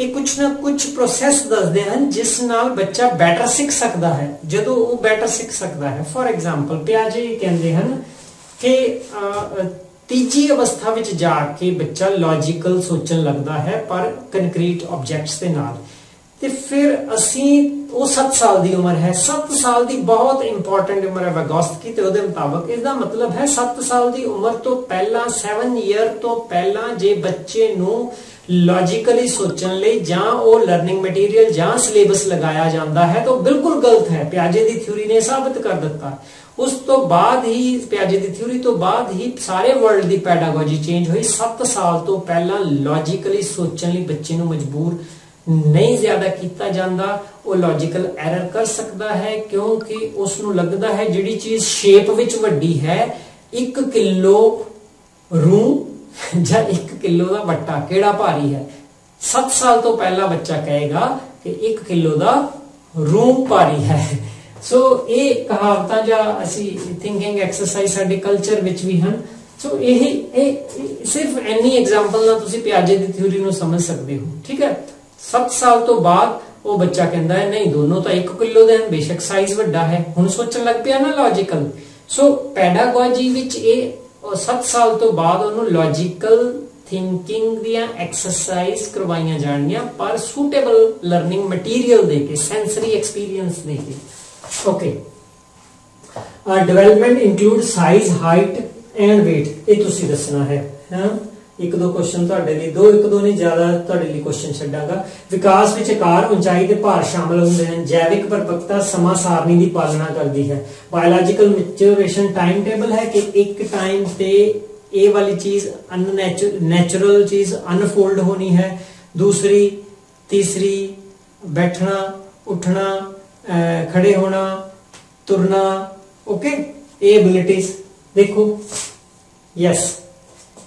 ਇਹ ਕੁਝ ਨਾ ਕੁਝ ਪ੍ਰੋਸੈਸ ਦੱਸਦੇ ਹਨ, ਜਿਸ ਨਾਲ ਬੱਚਾ ਬੈਟਰ ਸਿੱਖ ਸਕਦਾ ਹੈ। ਜਦੋਂ ਉਹ ਬੈਟਰ ਸਿੱਖ ਸਕਦਾ ਹੈ ਫੋਰ ਐਗਜ਼ਾਮਪਲ ਪਿਆਜੇ ਕਹਿੰਦੇ ਹਨ ਕਿ ਤੀਜੀ ਅਵਸਥਾ ਵਿੱਚ ਜਾ ਕੇ ਬੱਚਾ ਲੌਜੀਕਲ ਸੋਚਣ ਲੱਗਦਾ ਹੈ, ਪਰ ਕੰਕਰੀਟ ਆਬਜੈਕਟਸ ਦੇ ਨਾਲ। ਤੇ ਫਿਰ ਅਸੀਂ, ਉਹ 7 ਸਾਲ ਦੀ ਉਮਰ ਹੈ। 7 ਸਾਲ ਦੀ ਬਹੁਤ ਇੰਪੋਰਟੈਂਟ ਉਮਰ ਹੈ ਵਗੋਸਕੀ ਤੇ ਉਹਦੇ ਮੁਤਾਬਕ। ਇਸ ਦਾ ਮਤਲਬ ਹੈ 7 ਸਾਲ ਦੀ ਉਮਰ ਤੋਂ ਪਹਿਲਾਂ 7 ਇਅਰ ਤੋਂ ਪਹਿਲਾਂ ਜੇ ਬੱਚੇ ਨੂੰ ਲੌਜੀਕਲੀ ਸੋਚਣ ਲਈ ਜਾਂ ਉਹ ਲਰਨਿੰਗ ਮਟੀਰੀਅਲ ਜਾਂ ਸਿਲੇਬਸ ਲਗਾਇਆ ਜਾਂਦਾ ਹੈ ਤਾਂ ਬਿਲਕੁਲ ਗਲਤ ਹੈ। ਪਿਆਜੇ ਦੀ ਥਿਊਰੀ ਨੇ ਸਾਬਤ ਕਰ ਦਿੱਤਾ। ਉਸ ਤੋਂ ਬਾਅਦ ਹੀ, ਪਿਆਜੇ ਦੀ ਥਿਊਰੀ ਤੋਂ ਬਾਅਦ ਹੀ ਸਾਰੇ ਵਰਲਡ ਦੀ ਪੈਡਾਗੋਜੀ ਚੇਂਜ ਹੋਈ। 7 ਸਾਲ ਤੋਂ ਪਹਿਲਾਂ ਲੌਜੀਕਲੀ ਸੋਚਣ ਲਈ ਬੱਚੇ ਨੂੰ ਮਜਬੂਰ ਨਹੀਂ ਜ਼ਿਆਦਾ ਕੀਤਾ ਜਾਂਦਾ। ਉਹ ਲੌਜੀਕਲ ਐਰਰ ਕਰ ਸਕਦਾ ਹੈ ਕਿਉਂਕਿ ਉਸ ਨੂੰ ਲੱਗਦਾ ਹੈ ਜਿਹੜੀ ਚੀਜ਼ ਸ਼ੇਪ ਵਿੱਚ ਵੱਡੀ ਹੈ 1 ਕਿਲੋ ਰੂ ਜਾਂ 1 ਕਿਲੋ ਦਾ ਵੱਟਾ ਕਿਹੜਾ ਭਾਰੀ ਹੈ? 7 ਸਾਲ ਤੋਂ ਪਹਿਲਾਂ ਬੱਚਾ ਕਹੇਗਾ ਕਿ 1 ਕਿਲੋ ਦਾ ਰੂ ਭਾਰੀ ਹੈ। ਸੋ ਇਹ ਕਹਾਵਤਾਂ ਜਾਂ ਅਸੀਂ ਥਿੰਕਿੰਗ ਐਕਸਰਸਾਈਜ਼ ਸਾਡੇ ਕਲਚਰ ਵਿੱਚ ਵੀ ਹਨ। ਸੋ ਇਹ ਇਹ ਸਿਰਫ ਐਨੀ ਐਗਜ਼ਾਮਪਲ ਨਾਲ ਤੁਸੀਂ ਪਿਆਜੇ ਦੀ ਥਿਊਰੀ ਨੂੰ ਸਮਝ ਸਕਦੇ ਹੋ, ਠੀਕ ਹੈ? 7 ਸਾਲ ਤੋਂ ਬਾਅਦ ਉਹ ਬੱਚਾ ਕਹਿੰਦਾ ਹੈ, ਨਹੀਂ, ਦੋਨੋਂ ਤਾਂ 1 ਕਿਲੋ ਦੇ ਹਨ, ਬੇਸ਼ੱਕ ਸਾਈਜ਼ ਵੱਡਾ ਹੈ। ਹੁਣ ਸੋਚਣ ਲੱਗ ਪਿਆ ਨਾ ਲੌਜੀਕਲ ਸੋ ਪੈਡਾਗੋਜੀ ਵਿੱਚ ਇਹ 7 ਸਾਲ ਤੋਂ ਬਾਅਦ ਉਹਨੂੰ ਲੌਜੀਕਲ ਥਿੰਕਿੰਗ ਦੀਆਂ ਐਕਸਰਸਾਈਜ਼ ਕਰਵਾਈਆਂ ਜਾਣਗੀਆਂ, ਪਰ ਸੂਟੇਬਲ ਲਰਨਿੰਗ ਮਟੀਰੀਅਲ ਦੇ ਕੇ ਸੈਂਸਰੀ ਐਕਸਪੀਰੀਅੰਸ ਦੇ ਕੇ। Okay development include size height and weight ਇਹ ਤੁਸੀਂ ਦੱਸਣਾ ਹੈ, ਹਾਂ? ਇੱਕ ਦੋ ਕੁਐਸਚਨ ਤੁਹਾਡੇ ਲਈ, ਦੋ ਇੱਕ ਦੋ ਨਹੀਂ, ਜ਼ਿਆਦਾ ਤੁਹਾਡੇ ਲਈ ਕੁਐਸਚਨ ਛੱਡਾਂਗਾ। ਵਿਕਾਸ ਵਿੱਚ ਆਕਾਰ, ਉਚਾਈ ਤੇ ਭਾਰ ਸ਼ਾਮਲ ਹੁੰਦੇ ਹਨ। ਜੈਵਿਕ ਪਰਪਕਤਾ ਸਮਾਂ ਸਾਰਣੀ ਦੀ ਪਾਲਣਾ ਕਰਦੀ ਹੈ। ਬਾਇਓਲੋਜੀਕਲ ਮੈਚੂਰੇਸ਼ਨ ਟਾਈਮ ਟੇਬਲ ਹੈ ਕਿ ਇੱਕ ਟਾਈਮ ਤੇ ਇਹ ਵਾਲੀ ਚੀਜ਼ ਅਨਨੈਚੁਰਲ ਚੀਜ਼ ਅਨਫੋਲਡ ਹੋਣੀ ਹੈ। ਦੂਸਰੀ, ਤੀਸਰੀ, ਬੈਠਣਾ, ਉੱਠਣਾ ਖੜੇ ਹੋਣਾ, ਤੁਰਨਾ ਓਕੇ ਇਹ ਐਬਿਲਿਟੀਜ਼ ਦੇਖੋ। Yes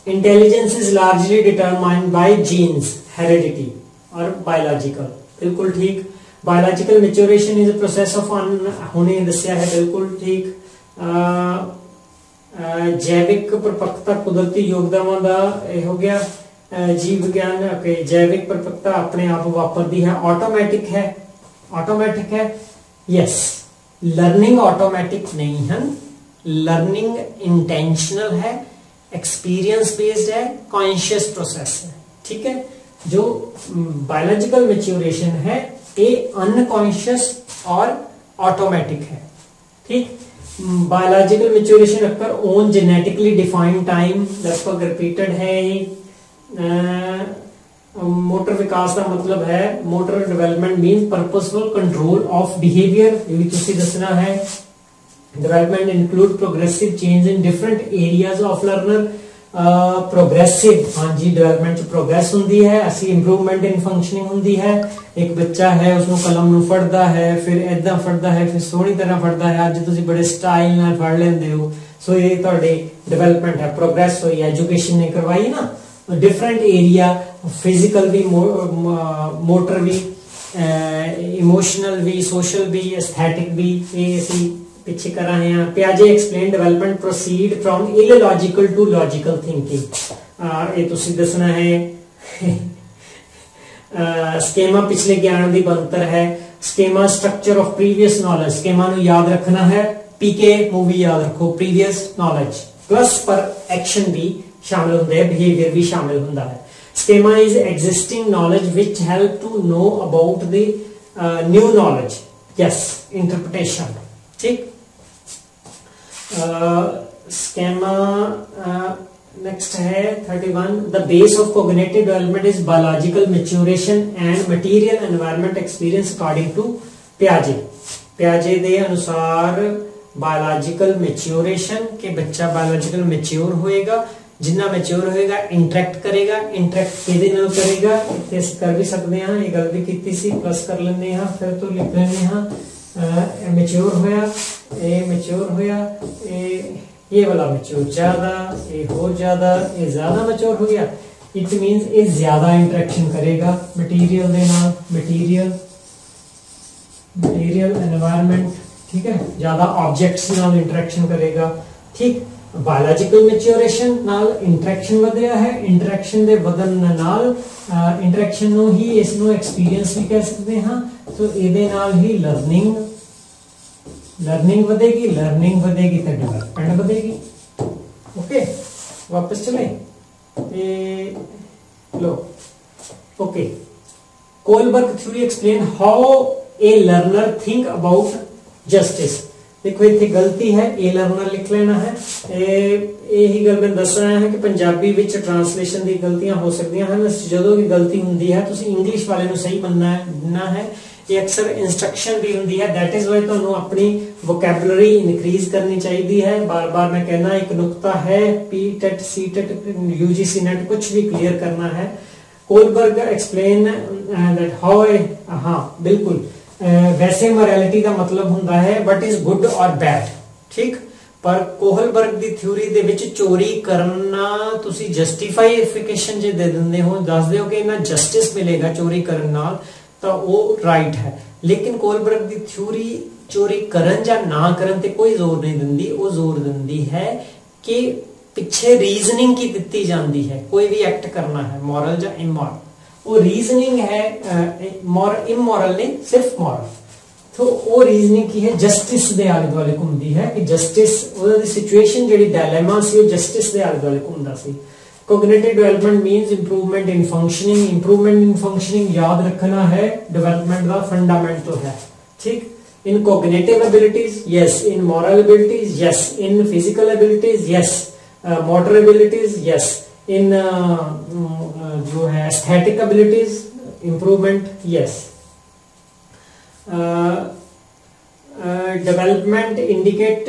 intelligence is largely determined by genes heredity और बायोलॉजिकल बिल्कुल ठीक biological maturation is a process of अन होने दसिया है बिल्कुल ठीक ਜੈਵਿਕ ਪਰਪੱਕਤਾ ਕੁਦਰਤੀ ਯੋਗਦਾਨਾਂ ਦਾ ਇਹ ਹੋ ਗਿਆ ਜੀਵ ਵਿਗਿਆਨ ਓਕੇ ਜੈਵਿਕ ਪਰਪੱਕਤਾ ਆਪਣੇ ਆਪ ਵਾਪਰਦੀ ਹੈ ਆਟੋਮੈਟਿਕ ਹੈ ਆਟੋਮੈਟਿਕ ਹੈ ਯੈਸ ਲਰਨਿੰਗ ਆਟੋਮੈਟਿਕ ਨਹੀਂ ਹੈ ਲਰਨਿੰਗ ਇੰਟੈਂਸ਼ਨਲ ਹੈ एक्सपीरियंस बेस्ड है कॉन्शियस प्रोसेस है, ठीक है? जो बायोलॉजिकल मेच्योरेशन है ये अनकॉन्शियस और ऑटोमेटिक है, ठीक? Biological maturation occur on genetically defined time लगभग रिपीटेड है मोटर विकास का मतलब है motor development mean purposeful control of behaviour ये भी दसना है। Development include progressive change in different areas of learner progressive ਹਾਂਜੀ ਡਿਵੈਲਪਮੈਂਟ ਚ ਪ੍ਰੋਗਰੈਸ ਹੁੰਦੀ ਹੈ, ਅਸੀਂ ਇੰਪਰੂਵਮੈਂਟ ਇਨ ਫੰਕਸ਼ਨਿੰਗ ਹੁੰਦੀ ਹੈ। ਇੱਕ ਬੱਚਾ ਹੈ ਉਸ ਨੂੰ ਕਲਮ ਨੂੰ ਫੜਦਾ ਹੈ, ਫਿਰ ਐਦਾਂ ਫੜਦਾ ਹੈ, ਫਿਰ ਸੋਹਣੀ ਤਰ੍ਹਾਂ ਫੜਦਾ ਹੈ। ਅੱਜ ਤੁਸੀਂ ਬੜੇ ਸਟਾਈਲ ਨਾਲ ਫੜ ਲੈਂਦੇ ਹੋ। ਸੋ ਇਹ ਤੁਹਾਡੇ ਡਿਵੈਲਪਮੈਂਟ ਹੈ ਪ੍ਰੋਗਰੈਸ ਹੋਈ ਐਜੂਕੇਸ਼ਨ ਨੇ ਕਰਵਾਈ ਨਾ। ਡਿਫਰੈਂਟ ਏਰੀਆ ਫਿਜ਼ੀਕਲ ਵੀ ਮੋਟਰ ਵੀ uh, ਇਮੋਸ਼ਨਲ ਵੀ ਸੋਸ਼ਲ ਵੀ ਐਸਥੈਟਿਕ ਵੀ, ਇਹ ਅਸੀਂ ਪਿੱਛੇ ਕਰ ਰਹੇ ਪਿਆਜੇ explain development proceed from illogical to logical thinking ਇਹ ਤੁਸੀਂ ਦੱਸਣਾ ਹੈ ਸਕੇਮਾ ਪਿਛਲੇ ਗਿਆਨ ਦੀ ਬੰਤਰ ਹੈ। ਸਕੇਮਾ ਸਟਰਕਚਰ ਆਫ ਪ੍ਰੀਵੀਅਸ ਨੌਲੇਜ ਸਕੇਮਾ ਨੂੰ ਯਾਦ ਰੱਖਣਾ ਹੈ। ਪੀਕੇ ਮੂਵੀ ਯਾਦ ਰੱਖੋ ਪ੍ਰੀਵੀਅਸ ਨੌਲੇਜ ਪਲੱਸ ਪਰ ਐਕਸ਼ਨ ਵੀ ਸ਼ਾਮਿਲ ਹੁੰਦੇ ਹੈ ਬਿਹੇਵੀਅਰ ਵੀ ਸ਼ਾਮਿਲ ਹੁੰਦਾ ਹੈ। ਸਕੇਮਾ is existing knowledge which help to know about the new knowledge yes interpretation ठीक स्कैमा नेक्स्ट है thirty one the base of cognitive development is biological maturation and material environment experience according to प्याजे प्याजे के अनुसार बायोलॉजिकल मेच्योरेशन के बच्चा बायोलॉजिकल मेच्योर होएगा जिन्ना मेच्योर होएगा इंट्रैक्ट करेगा इंट्रैक्ट के करेगा कर भी सकते हैं ये गल भी की प्लस कर लें फिर तो लिख लें मच्योर होया, ए मेच्योर होया, ए, ये वाला मेच्योर ज़्यादा ये हो ज़्यादा, ये ज़्यादा मेच्योर हो गया। इट मीनस ये ज़्यादा इंट्रैक्शन करेगा मटीरियल मटीरियल मटीरियल एनवायरमेंट ठीक है? ज़्यादा ऑब्जेक्ट्स नाल इंट्रैक्शन करेगा, ठीक? ਬਾਇਓਲੋਜੀਕਲ ਮੈਚਿਓਰੇਸ਼ਨ ਨਾਲ ਇੰਟਰੈਕਸ਼ਨ ਵਧਿਆ ਹੈ ਇੰਟਰੈਕਸ਼ਨ ਦੇ ਵਧਣ ਨਾਲ ਇੰਟਰੈਕਸ਼ਨ ਨੂੰ ਹੀ ਇਸ ਨੂੰ ਐਕਸਪੀਰੀਅੰਸ ਵੀ ਕਹਿ ਸਕਦੇ ਹਾਂ ਸੋ ਇਹਦੇ ਨਾਲ ਹੀ ਲਰਨਿੰਗ ਲਰਨਿੰਗ ਵਧੇਗੀ ਲਰਨਿੰਗ ਵਧੇਗੀ ਤਾਂ ਡਿਵੈਲਪਮੈਂਟ ਵਧੇਗੀ ਓਕੇ ਵਾਪਸ ਚਲੇ ਤੇ ਲੋ okay Kohlberg theory explain how a learner think about justice. ਦੇਖੋ, ਇੱਥੇ ਗਲਤੀ ਹੈ, ਇਹ ਲਰਨਰ ਲਿਖ ਲੈਣਾ ਹੈ। ਇਹ ਇਹੀ ਗੱਲ ਮੈਂ ਦੱਸ ਰਿਹਾ ਹਾਂ ਕਿ ਪੰਜਾਬੀ ਵਿੱਚ ਟ੍ਰਾਂਸਲੇਸ਼ਨ ਦੀ ਗਲਤੀਆਂ ਹੋ ਸਕਦੀਆਂ ਹਨ। ਜਦੋਂ ਵੀ ਗਲਤੀ ਹੁੰਦੀ ਹੈ, ਤੁਸੀਂ ਇੰਗਲਿਸ਼ ਵਾਲੇ ਨੂੰ ਸਹੀ ਮੰਨਣਾ ਹੈ। ਇਹ ਅਕਸਰ ਇਨਸਟਰਕਸ਼ਨ ਵੀ ਹੁੰਦੀ ਹੈ। ਥੈਟ ਇਜ਼ ਵਾਈ ਤੁਹਾਨੂੰ ਆਪਣੀ ਵੋਕੈਬਲਰੀ ਇਨਕਰੀਜ਼ ਕਰਨੀ ਚਾਹੀਦੀ ਹੈ। ਬਾਰ-ਬਾਰ ਮੈਂ ਕਹਿਣਾ ਇੱਕ ਨੁਕਤਾ ਹੈ P TET C TET UGC NET ਕੁਝ ਵੀ ਕਲੀਅਰ ਕਰਨਾ ਹੈ। ਕੋਲਬਰਗ ਐਕਸਪਲੇਨ ਦੈਟ ਹਾਊ ਹਾਂ, ਬਿਲਕੁਲ। ਵੈਸੇ ਮੋਰੈਲਿਟੀ ਦਾ ਮਤਲਬ ਹੁੰਦਾ ਹੈ what is good or bad ਠੀਕ? ਪਰ ਕੋਹਲਬਰਗ ਦੀ ਥਿਊਰੀ ਦੇ ਵਿੱਚ ਚੋਰੀ ਕਰਨਾ, ਤੁਸੀਂ ਜਸਟੀਫਾਈਫਿਕੇਸ਼ਨ ਜੇ ਦੇ ਦਿੰਦੇ ਹੋ ਦੱਸਦੇ ਹੋ ਕਿ ਇਹਨਾਂ ਜਸਟਿਸ ਮਿਲੇਗਾ ਚੋਰੀ ਕਰਨ ਨਾਲ, ਤਾਂ ਉਹ ਰਾਈਟ ਹੈ। ਲੇਕਿਨ ਕੋਹਲਬਰਗ ਦੀ ਥਿਊਰੀ ਚੋਰੀ ਕਰਨ ਜਾਂ ਨਾ ਕਰਨ ਤੇ ਕੋਈ ਜ਼ੋਰ ਨਹੀਂ ਦਿੰਦੀ। ਉਹ ਜ਼ੋਰ ਦਿੰਦੀ ਹੈ ਕਿ ਪਿੱਛੇ ਰੀਜ਼ਨਿੰਗ ਕੀ ਦਿੱਤੀ ਜਾਂਦੀ ਹੈ। ਕੋਈ ਵੀ ਐਕਟ ਕਰਨਾ ਹੈ ਮੋਰਲ ਜਾਂ ਇਮੋਰਲ ਉਹ ਰੀਜ਼ਨਿੰਗ ਹੈ ਮੋਰ ਇਮੋਰਲ ਨਹੀਂ, ਸਿਰਫ ਮੋਰਲ ਤੋ ਉਹ ਰੀਜ਼ਨਿੰਗ ਕੀ ਹੈ? ਜਸਟਿਸ ਦੇ ਆਲੇ ਦੁਆਲੇ ਘੁੰਮਦੀ ਹੈ ਕਿ ਜਸਟਿਸ ਉਹਦਾ ਦੀ ਸਿਚੁਏਸ਼ਨ ਜਿਹੜੀ ਡਾਇਲੈਮਾ ਸੀ, ਉਹ ਜਸਟਿਸ ਦੇ ਆਲੇ ਦੁਆਲੇ ਹੁੰਦਾ ਸੀ। Cognitive development means improvement in functioning improvement in functioning ਯਾਦ ਰੱਖਣਾ ਹੈ ਡਿਵੈਲਪਮੈਂਟ ਦਾ ਫੰਡਾਮੈਂਟਲ ਹੈ। ਠੀਕ? In cognitive abilities yes in moral abilities yes in physical abilities yes motor uh, motor yes in uh, mm, uh, जो है aesthetic abilities improvement yes development indicate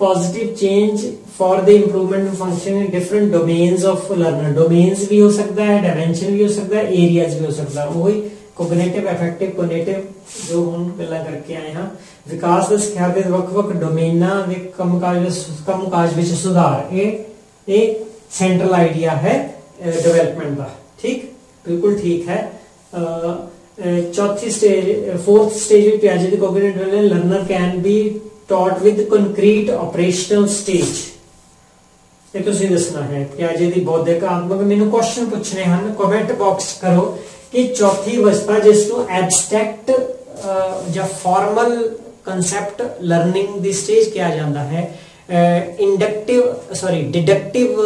positive change for the improvement function in different domains of learner domains भी हो सकता है डायमेंशन भी हो सकता है एरियाज़ भी हो सकता है। वही कोग्नेटिव इफ़ेक्टिव कोनेटिव जो हम गला करके आए हैं। विकास द ਸਿੱਖਿਆ ਦੇ ਵੱਖ-ਵੱਖ कम काज ਕੰਮਕਾਜ ਵਿੱਚ ਕੰਮਕਾਜ ਵਿੱਚ ਸੁਧਾਰ ਇਹ ਇਹ ਸੈਂਟਰਲ ਆਈਡੀਆ ਹੈ ਡਿਵੈਲਪਮੈਂਟ ਦਾ ਠੀਕ ਬਿਲਕੁਲ ਠੀਕ ਹੈ ਚੌਥੀ ਸਟੇਜ ਫੋਰਥ ਸਟੇਜ ਵਿੱਚ ਪਿਆਜੇ ਦੇ cognitive learner can be taught with concrete operational stage ਇਹ ਤੁਸੀਂ ਦੱਸਣਾ ਹੈ ਪਿਆਜੇ ਦੀ ਬੌਧਿਕ ਆਤਮਕ ਮੈਨੂੰ ਕੁਐਸਚਨ ਪੁੱਛਣੇ ਹਨ ਕਮੈਂਟ ਬਾਕਸ ਕਰੋ ਕਿ ਚੌਥੀ ਅਵਸਥਾ ਜਿਸ ਨੂੰ ਐਬਸਟ੍ਰੈਕਟ ਜਾਂ ਫਾਰਮਲ ਕਨਸੈਪਟ ਲਰਨਿੰਗ ਦੀ ਸਟੇਜ ਕਿਹਾ ਜਾਂਦਾ ਹੈ ਇੰਡਕਟਿਵ ਸੌਰੀ ਡਿਡਕਟਿਵ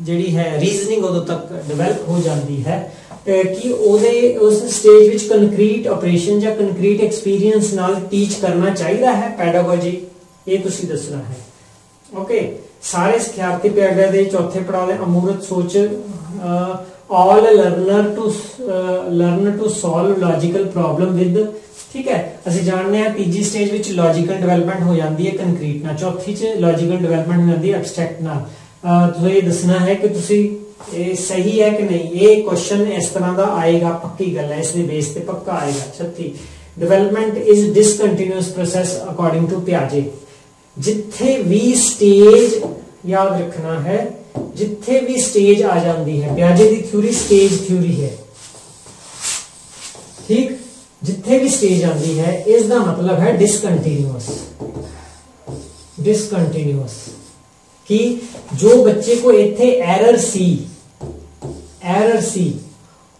ਜਿਹੜੀ ਹੈ ਰੀਜ਼ਨਿੰਗ ਉਦੋਂ ਤੱਕ ਡਿਵੈਲਪ ਹੋ ਜਾਂਦੀ ਹੈ। ਕਿ ਉਹਦੇ, ਉਸ ਸਟੇਜ ਵਿੱਚ ਕੰਕਰੀਟ ਆਪਰੇਸ਼ਨ ਜਾਂ ਕੰਕਰੀਟ ਐਕਸਪੀਰੀਅੰਸ ਨਾਲ ਟੀਚ ਕਰਨਾ ਚਾਹੀਦਾ ਹੈ ਪੈਡਾਗੋਜੀ ਇਹ ਤੁਸੀਂ ਦੱਸਣਾ ਹੈ। ਓਕੇ ਸਾਰੇ ਸਿੱਖਿਆਰਥੀ ਪੈਡਾ ਦੇ ਚੌਥੇ ਪੜਾਅ ਦੇ ਅਮੂਰਤ ਸੋਚ all learner to learn to solve logical problem with ਠੀਕ ਹੈ? ਅਸੀਂ ਜਾਣਦੇ ਹਾਂ ਤੀਜੀ ਸਟੇਜ ਵਿੱਚ ਲੌਜੀਕਲ ਡਿਵੈਲਪਮੈਂਟ ਹੋ ਜਾਂਦੀ ਹੈ ਕੰਕਰੀਟ ਨਾਲ। ਚੌਥੀ 'ਚ ਲੌਜੀਕਲ ਡਿਵੈਲਪਮੈਂਟ ਹੋ ਜਾਂਦੀ ਹੈ ਐਬਸਟ੍ਰੈਕਟ ਨਾਲ। ਤੁਹਾਨੂੰ ਇਹ ਦੱਸਣਾ ਹੈ ਕਿ ਤੁਸੀਂ ਇਹ ਸਹੀ ਹੈ ਕਿ ਨਹੀਂ? ਇਹ ਕੁਐਸਚਨ ਇਸ ਤਰ੍ਹਾਂ ਦਾ ਆਏਗਾ, ਪੱਕੀ ਗੱਲ ਹੈ। ਇਸ ਦੇ ਬੇਸ ਤੇ ਪੱਕਾ ਆਏਗਾ। ਛੱਤੀ development is discontinuous process according to ਪਿਆਜੇ ਜਿੱਥੇ ਵੀ ਸਟੇਜ ਯਾਦ ਰੱਖਣਾ ਹੈ, ਜਿੱਥੇ ਵੀ ਸਟੇਜ ਆ ਜਾਂਦੀ ਹੈ ਪਿਆਜੇ ਦੀ ਥਿਊਰੀ ਸਟੇਜ ਥਿਊਰੀ ਹੈ। ਠੀਕ? ਜਿੱਥੇ ਵੀ ਸਟੇਜ ਆਉਂਦੀ ਹੈ ਇਸ ਦਾ ਮਤਲਬ ਹੈ ਡਿਸਕੰਟੀਨਿਊਸ ਡਿਸਕੰਟੀਨਿਊਸ ਕਿ? ਜੋ ਬੱਚੇ ਕੋ ਇੱਥੇ ਐਰਰ ਸੀ ਐਰਰ ਸੀ,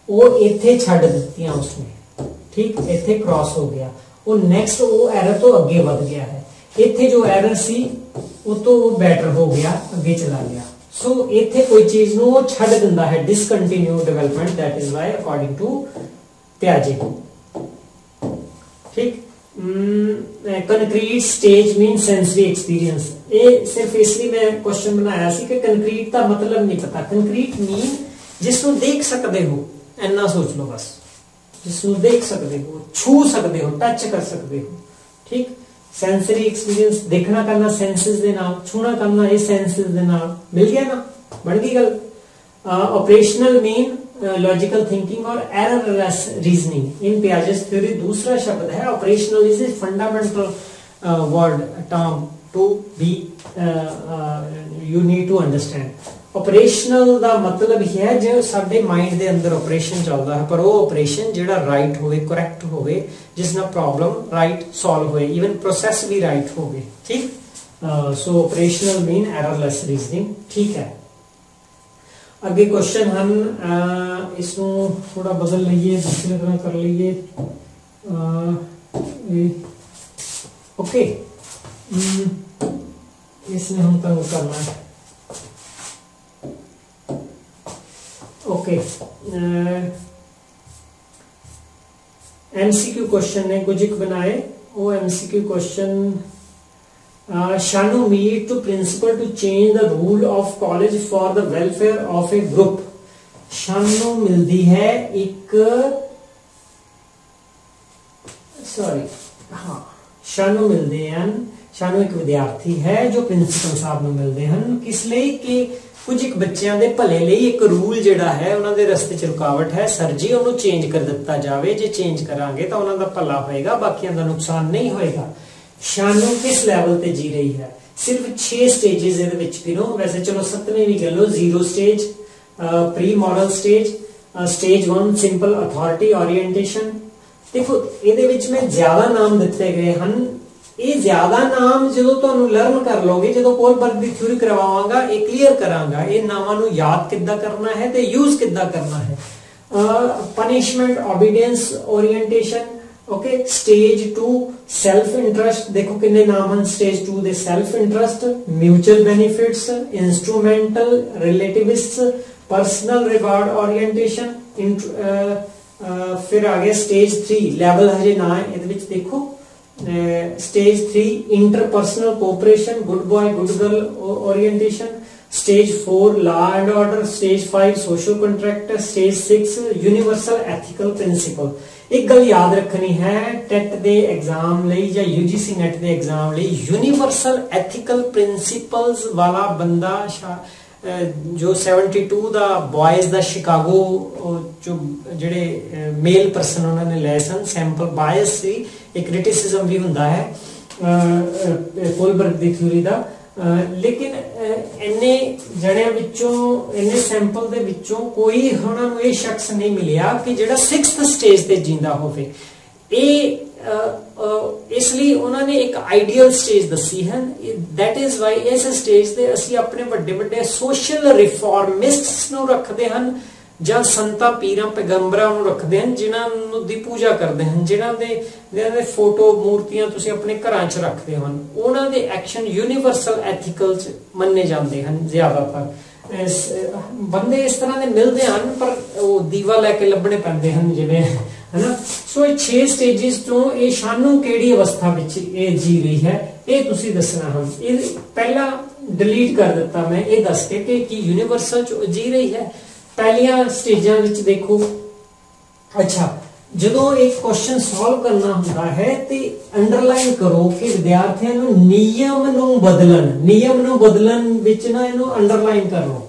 ਉਹ ਇੱਥੇ ਛੱਡ ਦਿੱਤੀਆਂ ਉਸਨੇ। ਠੀਕ? ਇੱਥੇ ਕ੍ਰਾਸ ਹੋ ਗਿਆ। ਉਹ ਨੈਕਸਟ ਉਹ ਐਰਰ ਤੋਂ ਅੱਗੇ ਵੱਧ ਗਿਆ ਹੈ। ਇੱਥੇ ਜੋ ਐਰਰ ਸੀ, ਉਹ ਤੋਂ ਉਹ ਬੈਟਰ ਹੋ ਗਿਆ, ਅੱਗੇ ਚਲਾ ਗਿਆ। ਸੋ ਇੱਥੇ ਕੋਈ ਚੀਜ਼ ਨੂੰ ਉਹ ਛੱਡ ਦਿੰਦਾ ਹੈ। Discontinue development that is why according to ਪਿਆਜੇ ਠੀਕ concrete stage mean sensory experience ਇਹ ਸਿਰਫ ਇਸ ਲਈ ਮੈਂ ਕੁਐਸਚਨ ਬਣਾਇਆ ਸੀ ਕਿ ਕੰਕਰੀਟ ਦਾ ਮਤਲਬ ਨਹੀਂ ਪਤਾ ਕੰਕਰੀਟ ਮੀਨ ਜਿਸ ਨੂੰ ਦੇਖ ਸਕਦੇ ਹੋ ਐਨਾ ਸੋਚ ਲਓ ਬਸ ਜਿਸ ਨੂੰ ਦੇਖ ਸਕਦੇ ਹੋ ਛੂ ਸਕਦੇ ਹੋ ਟੱਚ ਕਰ ਸਕਦੇ ਹੋ ਠੀਕ ਸੈਂਸਰੀ ਐਕਸਪੀਰੀਅੰਸ ਦੇਖਣਾ ਕਰਨਾ ਸੈਂਸਸ ਦੇ ਨਾਲ ਛੂਣਾ ਕਰਨਾ ਇਹ ਸੈਂਸਸ ਦੇ ਨਾਲ ਮਿਲ ਗਿਆ ਨਾ ਬਣ ਗਈ ਗੱਲ ਆਪਰੇਸ਼ਨਲ ਮੀਨ लॉजिकल थिंकिंग और errorless reasoning in Piaget's theory दूसरा शब्द है operational is a fundamental word term to be you need to understand operational ਦਾ ਮਤਲਬ ਇਹ ਹੈ ਜੇ ਸਾਡੇ ਮਾਈਂਡ ਦੇ ਅੰਦਰ ਆਪਰੇਸ਼ਨ ਚੱਲਦਾ ਹੈ ਪਰ ਉਹ ਆਪਰੇਸ਼ਨ ਜਿਹੜਾ ਰਾਈਟ ਹੋਵੇ ਕਰੈਕਟ ਹੋਵੇ ਜਿਸ ਨਾਲ ਪ੍ਰੋਬਲਮ ਰਾਈਟ ਸੋਲਵ ਹੋਏ ਇਵਨ ਪ੍ਰੋਸੈਸ ਵੀ ਰਾਈਟ ਹੋਵੇ ਠੀਕ ਸੋ ਆਪਰੇਸ਼ਨਲ ਮੀਨ ਐਰਰਲੈਸ ਰੀਜ਼ਨਿੰਗ ਠੀਕ ਹੈ ਅੱਗੇ ਕੁਐਸਚਨ ਹਨ ਇਸ ਨੂੰ ਥੋੜਾ ਬਦਲ ਲਈਏ ਦੂਸਰੀ ਤਰ੍ਹਾਂ ਕਰ ਲਈਏ ਓਕੇ ਇਸ ਨੇ ਹਮ ਤੰਗ ਕਰਨਾ ਹੈ ਓਕੇ एमसीक्यू क्वेश्चन ने कुछ बनाए वो MCQ question uh, Shanu meet to principal to change the rule of college for the welfare of a group. शानु मिलती है एक सॉरी हाँ शानु मिलते हैं शानु ਇੱਕ ਵਿਦਿਆਰਥੀ ਹੈ ਜੋ ਪ੍ਰਿੰਸੀਪਲ ਸਾਹਿਬ ਨੂੰ ਮਿਲਦੇ ਹਨ ਕਿਸ ਲਈ ਕਿ ਕੁਝ ਇੱਕ ਬੱਚਿਆਂ ਦੇ ਭਲੇ ਲਈ ਇੱਕ ਰੂਲ ਜਿਹੜਾ ਹੈ ਉਹਨਾਂ ਦੇ ਰਸਤੇ 'ਚ ਰੁਕਾਵਟ ਹੈ ਸਰ ਜੀ ਉਹਨੂੰ ਚੇਂਜ ਕਰ ਦਿੱਤਾ ਜਾਵੇ ਜੇ ਚੇਂਜ ਕਰਾਂਗੇ ਤਾਂ ਉਹਨਾਂ ਦਾ ਭਲਾ ਹੋਏਗਾ ਬਾਕੀਆਂ ਦਾ ਨੁਕਸਾਨ ਨਹੀਂ ਹੋਏਗਾ ਸ਼ਾਨੂ ਕਿਸ ਲੈਵਲ ਤੇ ਜੀ ਰਹੀ ਹੈ? ਸਿਰਫ 6 ਸਟੇजेस ਇਹਦੇ ਵਿੱਚ ਗਿਣੋ। ਵੈਸੇ ਚਲੋ 7ਵੀਂ ਵੀ ਗਿਣ ਲਓ zero stage pre model stage stage 1 simple authority orientation ਦੇਖੋ, ਇਹਦੇ ਵਿੱਚ ਮੈਂ ਜ਼ਿਆਦਾ ਨਾਮ ਦਿੱਤੇ ਗਏ ਹਨ। ਇਹ ਜ਼ਿਆਦਾ ਨਾਮ ਜਦੋਂ ਤੁਹਾਨੂੰ ਲਰਨ ਕਰ ਲਓਗੇ, ਜਦੋਂ ਕੋਲਬਰਗ ਦੀ ਥਿਊਰੀ ਕਰਵਾਵਾਂਗਾ, ਇਹ ਕਲੀਅਰ ਕਰਾਂਗਾ, ਇਹ ਨਾਮਾਂ ਨੂੰ ਯਾਦ ਕਿੱਦਾਂ ਕਰਨਾ ਹੈ ਤੇ ਯੂਜ਼ ਕਿੱਦਾਂ ਕਰਨਾ ਹੈ। Punishment obedience orientation okay stage 2 self interest ਦੇਖੋ ਕਿੰਨੇ ਨਾਮ ਹਨ ਸਟੇਜ 2 ਦੇ self interest mutual benefits instrumental relativists personal reward orientation ਫਿਰ ਆ ਗਿਆ ਸਟੇਜ 3 ਲੈਵਲ ਹਜੇ ਨਾ ਹੈ ਇਹਦੇ ਵਿੱਚ ਦੇਖੋ stage 3 interpersonal cooperation good boy good girl orientation. Stage 4 law and order. Stage 5 social contract. Stage 6 universal ethical principle. ਇੱਕ ਗੱਲ ਯਾਦ ਰੱਖਣੀ ਹੈ, ਟੈਟ ਦੇ ਐਗਜ਼ਾਮ ਲਈ ਜਾਂ UGC ਨੈਟ ਦੇ ਐਗਜ਼ਾਮ ਲਈ ਯੂਨੀਵਰਸਲ ਐਥੀਕਲ ਪ੍ਰਿੰਸੀਪਲਸ ਵਾਲਾ ਬੰਦਾ ਜੋ 72 ਦਾ ਬॉयਜ਼ ਦਾ ਸ਼ਿਕਾਗੋ ਜੋ ਜਿਹੜੇ ਮੇਲ ਪਰਸਨ ਉਹਨਾਂ ਨੇ ਲਏ ਸਨ ਸੈਂਪਲ ਬਾਇਸ ਸੀ ਇੱਕ ਕ੍ਰਿਟਿਸਿਜ਼ਮ ਵੀ ਹੁੰਦਾ ਹੈ ਕੋਲਬਰਗ ਦੀ ਥਿਊਰੀ ਦਾ। ਲੇਕਿਨ ਇੰਨੇ ਜਣਿਆਂ ਵਿੱਚੋਂ, ਇੰਨੇ ਸੈਂਪਲ ਦੇ ਵਿੱਚੋਂ ਕੋਈ ਉਹਨਾਂ ਨੂੰ ਇਹ ਸ਼ਖਸ ਨਹੀਂ ਮਿਲਿਆ ਕਿ ਜਿਹੜਾ 6th ਸਟੇਜ ਤੇ ਜਿੰਦਾ ਹੋਵੇ। ਇਹ ਇਸ ਲਈ ਉਹਨਾਂ ਨੇ ਇੱਕ ਆਈਡੀਅਲ ਸਟੇਜ ਦੱਸੀ ਹੈ। ਥੈਟ ਇਜ਼ ਵਾਈ ਇਸ ਸਟੇਜ ਤੇ ਅਸੀਂ ਆਪਣੇ ਵੱਡੇ ਵੱਡੇ ਸੋਸ਼ਲ ਰਿਫਾਰਮਿਸਟਸ ਨੂੰ ਰੱਖਦੇ ਹਨ। ਜਾਂ ਸੰਤਾ ਪੀਰਾਂ ਪੈਗੰਬਰਾਂ ਨੂੰ ਰੱਖਦੇ ਹਨ, ਜਿਨ੍ਹਾਂ ਨੂੰ ਦੀ ਪੂਜਾ ਕਰਦੇ ਹਨ, ਜਿਨ੍ਹਾਂ ਦੇ ਜਿਨ੍ਹਾਂ ਦੇ ਫੋਟੋ ਮੂਰਤੀਆਂ ਤੁਸੀਂ ਆਪਣੇ ਘਰਾਂ 'ਚ ਰੱਖਦੇ ਹੋ ਉਹਨਾਂ ਦੇ ਐਕਸ਼ਨ ਯੂਨੀਵਰਸਲ ਐਥੀਕਲ ਮੰਨੇ ਜਾਂਦੇ ਹਨ ਜ਼ਿਆਦਾਤਰ। ਬੰਦੇ ਇਸ ਤਰ੍ਹਾਂ ਦੇ ਮਿਲਦੇ ਹਨ, ਪਰ ਉਹ ਦੀਵਾ ਲੈ ਕੇ ਲੱਭਣੇ ਪੈਂਦੇ ਹਨ ਜਿਵੇਂ, ਹਨਾ? ਸੋ ਇਹ 6 ਸਟੇजेस ਤੋਂ ਇਹ ਸ਼ਾਨੂ ਕਿਹੜੀ ਅਵਸਥਾ ਵਿੱਚ ਇਹ ਜੀ ਰਹੀ ਹੈ, ਇਹ ਤੁਸੀਂ ਦੱਸਣਾ ਹਨ ਇਹ ਪਹਿਲਾ ਡਿਲੀਟ ਕਰ ਦਿੱਤਾ ਮੈਂ, ਇਹ ਦੱਸ ਕੇ ਕਿ ਕੀ ਯੂਨੀਵਰਸਲ ਚ ਜੀ ਰਹੀ ਹੈ ਪਹਿਲੀਆਂ ਸਟੇਜਾਂ ਵਿੱਚ ਦੇਖੋ। ਅੱਛਾ, ਜਦੋਂ ਇੱਕ ਕੁਐਸਚਨ ਸੋਲਵ ਕਰਨਾ ਹੁੰਦਾ ਹੈ ਤੇ ਅੰਡਰਲਾਈਨ ਕਰੋ ਕਿ ਵਿਦਿਆਰਥੀਆਂ ਨੂੰ ਨਿਯਮ ਨੂੰ ਬਦਲਣ, ਨਿਯਮ ਨੂੰ ਬਦਲਣ ਵਿੱਚ ਨਾ ਇਹਨੂੰ ਅੰਡਰਲਾਈਨ ਕਰ। ਲਓ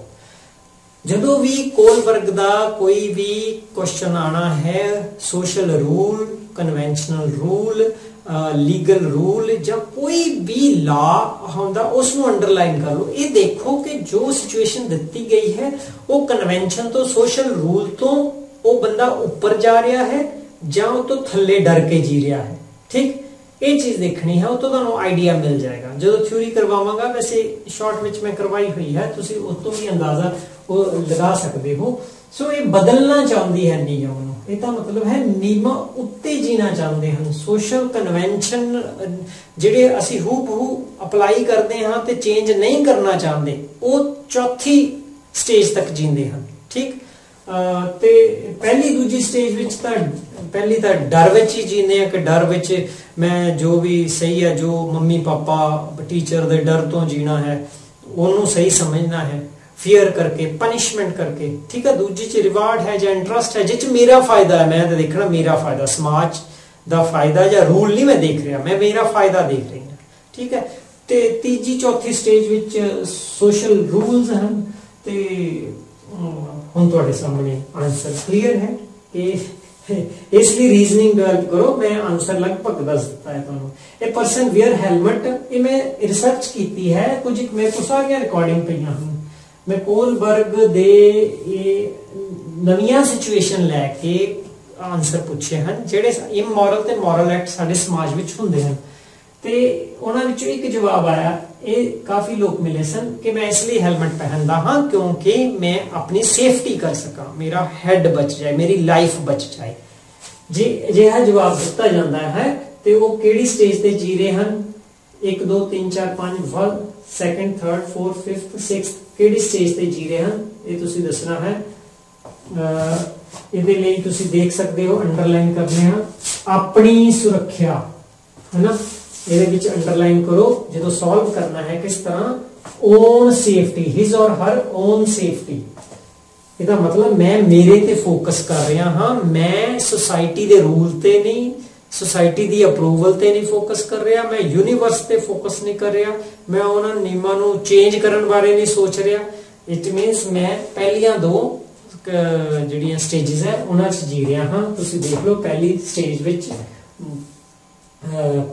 ਜਦੋਂ ਵੀ ਕੋਲ ਵਰਗ ਦਾ ਕੋਈ ਵੀ ਕੁਐਸਚਨ ਆਣਾ ਹੈ social rule conventional rule legal rule ਜਾਂ ਕੋਈ ਵੀ ਲਾ ਹੁੰਦਾ ਉਸ ਨੂੰ ਅੰਡਰਲਾਈਨ ਕਰ ਲਓ। ਇਹ ਦੇਖੋ ਕਿ ਜੋ ਸਿਚੁਏਸ਼ਨ ਦਿੱਤੀ ਗਈ ਹੈ, ਉਹ ਕਨਵੈਨਸ਼ਨ ਤੋਂ ਸੋਸ਼ਲ ਰੂਲ ਤੋਂ ਉਹ ਬੰਦਾ ਉੱਪਰ ਜਾ ਰਿਹਾ ਹੈ ਜਾਂ ਉਹ ਤੋਂ ਥੱਲੇ ਡਰ ਕੇ ਜੀ ਰਿਹਾ ਹੈ। ਠੀਕ? ਇਹ ਚੀਜ਼ ਦੇਖਣੀ ਹੈ, ਉਹ ਤੋਂ ਤੁਹਾਨੂੰ ਆਈਡੀਆ ਮਿਲ ਜਾਏਗਾ। ਜਦੋਂ ਥਿਊਰੀ ਕਰਵਾਵਾਂਗਾ, ਵੈਸੇ ਸ਼ਾਰਟ ਵਿੱਚ ਮੈਂ ਕਰਵਾਈ ਹੋਈ ਹੈ, ਤੁਸੀਂ ਉਸ ਤੋਂ ਵੀ ਅੰਦਾਜ਼ਾ ਉਹ ਲਗਾ ਸਕਦੇ ਹੋ। ਸੋ ਇਹ ਬਦਲਣਾ ਚਾਹੁੰਦੀ ਹੈ ਨਿਯਮ ਨੂੰ। ਇਹ ਤਾਂ ਮਤਲਬ ਹੈ ਨਿਯਮ ਉੱਤੇ ਜੀਣਾ ਚਾਹੁੰਦੇ ਹਨ। ਸੋਸ਼ਲ ਕਨਵੈਨਸ਼ਨ ਜਿਹੜੇ ਅਸੀਂ ਹੂ ਬਹੂ ਅਪਲਾਈ ਕਰਦੇ ਹਾਂ ਤੇ ਚੇਂਜ ਨਹੀਂ ਕਰਨਾ ਚਾਹੁੰਦੇ, ਉਹ ਚੌਥੀ ਸਟੇਜ ਤੱਕ ਜੀਂਦੇ ਹਨ। ਠੀਕ? ਤੇ ਪਹਿਲੀ ਦੂਜੀ ਸਟੇਜ ਵਿੱਚ ਤਾਂ, ਪਹਿਲੀ ਤਾਂ ਡਰ ਵਿੱਚ ਹੀ ਜੀਂਦੇ ਆ ਕਿ ਡਰ ਵਿੱਚ ਮੈਂ ਜੋ ਵੀ ਸਹੀ ਹੈ ਜੋ ਮੰਮੀ ਪਾਪਾ ਟੀਚਰ ਦੇ ਡਰ ਤੋਂ ਜੀਣਾ ਹੈ, ਉਹਨੂੰ ਸਹੀ ਸਮਝਣਾ ਹੈ। ਫੀਅਰ ਕਰਕੇ ਪਨਿਸ਼ਮੈਂਟ ਕਰਕੇ। ਠੀਕ ਹੈ, ਦੂਜੀ ਚ ਰਿਵਾਰਡ ਹੈ ਜਾਂ ਇੰਟਰਸਟ ਹੈ ਜਿੱਚ ਮੇਰਾ ਫਾਇਦਾ ਹੈ। ਮੈਂ ਤਾਂ ਦੇਖਣਾ ਮੇਰਾ ਫਾਇਦਾ, ਸਮਾਜ ਦਾ ਫਾਇਦਾ ਜਾਂ ਰੂਲ ਨਹੀਂ ਮੈਂ ਦੇਖ ਰਿਹਾ। ਮੈਂ ਮੇਰਾ ਫਾਇਦਾ ਦੇਖ ਰਹੀ ਹਾਂ। ਠੀਕ ਹੈ, ਤੇ ਤੀਜੀ, ਚੌਥੀ ਸਟੇਜ ਵਿੱਚ ਸੋਸ਼ਲ ਰੂਲਸ ਹਨ। ਤੇ ਹੁਣ ਤੁਹਾਡੇ ਸਾਹਮਣੇ ਆਨਸਰ ਕਲੀਅਰ ਹੈ। ਕਿ ਇਸ ਲਈ ਰੀਜ਼ਨਿੰਗ ਡਿਵੈਲਪ ਕਰੋ। ਮੈਂ ਆਨਸਰ ਲਗਭਗ ਦੱਸ ਦਿੱਤਾ ਹੈ ਤੁਹਾਨੂੰ। ਇਹ ਪਰਸਨ ਵੇਅਰ ਹੈਲਮਟ ਇਹ ਮੈਂ ਰਿਸਰਚ ਕੀਤੀ ਹੈ। ਕੁਝ ਮੇਰੇ ਕੋਲ ਸਾਰੀਆਂ ਰਿਕਾਰਡਿੰਗ ਪਈਆਂ ਹਨ। ਮੈਂ ਦੇ ਇਹ ਨਵੀਆਂ ਸਿਚੁਏਸ਼ਨ ਲੈ ਕੇ ਆਨਸਰ ਪੁੱਛੇ ਹਨ, ਜਿਹੜੇ ਇਮੋਰਲ ਤੇ ਮੋਰਲ ਐਕਟ ਸਾਡੇ ਸਮਾਜ ਵਿੱਚ ਹੁੰਦੇ ਹਨ। ਤੇ ਉਹਨਾਂ ਵਿੱਚੋਂ ਇੱਕ ਜਵਾਬ ਆਇਆ, ਇਹ ਕਾਫੀ ਲੋਕ ਮਿਲੇ ਸਨ ਕਿ ਮੈਂ ਇਸ ਲਈ ਹੈਲਮਟ ਪਹਿਨਦਾ ਹਾਂ ਕਿਉਂਕਿ ਮੈਂ ਆਪਣੀ ਸੇਫਟੀ ਕਰ ਸਕਾਂ। ਮੇਰਾ ਹੈਡ ਬਚ ਜਾਏ, ਮੇਰੀ ਲਾਈਫ ਬਚ ਜਾਏ। ਜੇ ਅਜਿਹਾ ਜਵਾਬ ਦਿੱਤਾ ਜਾਂਦਾ ਹੈ, ਤੇ ਉਹ ਕਿਹੜੀ ਸਟੇਜ ਤੇ ਜੀ ਰਹੇ ਹਨ? 1 2 3 4 5 1 second third fourth fifth sixth ਕਿਹੜੀ ਸਟੇਜ ਤੇ ਜੀ ਰਹੇ ਹਨ, ਇਹ ਤੁਸੀਂ ਦੱਸਣਾ ਹੈ। ਇਹਦੇ ਲਈ ਤੁਸੀਂ ਦੇਖ ਸਕਦੇ ਹੋ ਅੰਡਰਲਾਈਨ ਕਰਨੇ ਆ। ਆਪਣੀ ਸੁਰੱਖਿਆ ਹੈਨਾ ਇਹਦੇ ਵਿੱਚ ਅੰਡਰਲਾਈਨ ਕਰੋ, ਜਦੋਂ ਸੋਲਵ ਕਰਨਾ ਹੈ ਕਿਸ ਤਰ੍ਹਾਂ? Own safety his or her own safety ਇਹਦਾ ਮਤਲਬ ਮੈਂ ਮੇਰੇ ਤੇ ਫੋਕਸ ਕਰ ਰਿਹਾ ਹਾਂ, ਮੈਂ ਸੁਸਾਇਟੀ ਦੇ ਰੂਲ ਤੇ ਨਹੀਂ ਸੁਸਾਇਟੀ ਦੀ ਅਪਰੂਵਲ ਤੇ ਨਹੀਂ ਫੋਕਸ ਕਰ ਰਿਹਾ, ਮੈਂ ਯੂਨੀਵਰਸ ਤੇ ਫੋਕਸ ਨਹੀਂ ਕਰ ਰਿਹਾ, ਮੈਂ ਉਹਨਾਂ ਨਿਯਮਾਂ ਨੂੰ ਚੇਂਜ ਕਰਨ ਬਾਰੇ ਨਹੀਂ ਸੋਚ ਰਿਹਾ। ਇਟ ਮੀਨਸ ਮੈਂ ਪਹਿਲੀਆਂ ਦੋ ਜਿਹੜੀਆਂ ਸਟੇजेस ਹੈ, ਉਹਨਾਂ 'ਚ ਜੀ ਰਿਹਾ ਹਾਂ। ਤੁਸੀਂ ਦੇਖ ਲਓ, ਪਹਿਲੀ ਸਟੇਜ ਵਿੱਚ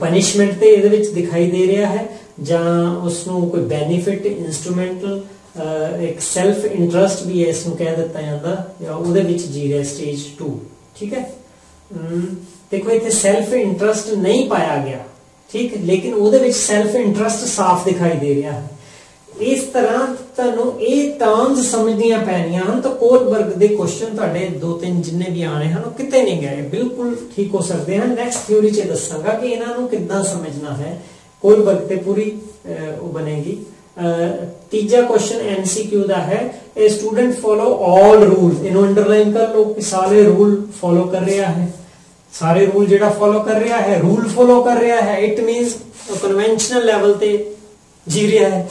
ਪਨਿਸ਼ਮੈਂਟ ਤੇ ਇਹਦੇ ਵਿੱਚ ਦਿਖਾਈ ਦੇ ਰਿਹਾ ਹੈ, ਜਾਂ ਉਸ ਨੂੰ ਕੋਈ ਬੈਨੀਫਿਟ ਇਨਸਟਰੂਮੈਂਟਲ ਇੱਕ ਸੈਲਫ ਇੰਟਰਸਟ ਵੀ ਇਸ ਨੂੰ ਕਹਿ ਦਿੱਤਾ ਜਾਂਦਾ, ਜਾਂ ਉਹਦੇ ਵਿੱਚ ਜੀ ਰਿਹਾ ਸਟੇਜ 2 ਠੀਕ ਹੈ? ਦੇਖੋ, ਇੱਥੇ ਸੈਲਫ ਇੰਟਰਸਟ ਨਹੀਂ ਪਾਇਆ ਗਿਆ, ਠੀਕ? ਲੇਕਿਨ ਉਹਦੇ ਵਿੱਚ ਸੈਲਫ ਇੰਟਰਸਟ ਸਾਫ਼ ਦਿਖਾਈ ਦੇ ਰਿਹਾ ਹੈ। ਇਸ ਤਰ੍ਹਾਂ ਤੁਹਾਨੂੰ ਇਹ ਟਰਮਸ ਸਮਝਣੀਆਂ ਪੈਣੀਆਂ ਹਨ ਤਾਂ ਕੋਲਬਰਗ ਦੇ ਕੁਐਸਚਨ ਤੁਹਾਡੇ ਦੋ ਤਿੰਨ ਜਿੰਨੇ ਵੀ ਆਣੇ ਹਨ, ਉਹ ਕਿਤੇ ਨਹੀਂ ਗਏ। ਬਿਲਕੁਲ ਠੀਕ ਹੋ ਸਕਦੇ ਹਨ। ਨੈਕਸਟ ਥਿਊਰੀ 'ਚ ਦੱਸਾਂਗਾ ਕਿ ਇਹਨਾਂ ਨੂੰ ਕਿੱਦਾਂ ਸਮਝਣਾ ਹੈ। ਕੋਲਬਰਗ ਤੇ ਪੂਰੀ ਉਹ ਬਣੇਗੀ। ਤੀਜਾ ਕੁਐਸਚਨ ਐਮਸੀਕਿਊ ਦਾ ਹੈ। ਇਹ ਸਟੂਡੈਂਟ ਫੋਲੋ ਆਲ ਰੂਲਸ ਇਹਨੂੰ ਅੰਡਰਲਾਈਨ ਕਰ ਲਓ ਕਿ ਸਾਰੇ ਰੂਲ ਫੋਲੋ ਕਰ ਰਿਹਾ ਹੈ। ਸਾਰੇ ਰੂਲ ਜਿਹੜਾ ਫੋਲੋ ਕਰ ਰਿਹਾ ਹੈ, ਰੂਲ ਫੋਲੋ ਕਰ ਰਿਹਾ ਹੈ ਇਟ ਮੀਨਸ ਕਨਵੈਨਸ਼ਨਲ ਲੈਵਲ ਤੇ ਜੀ ਰਿਹਾ ਹੈ।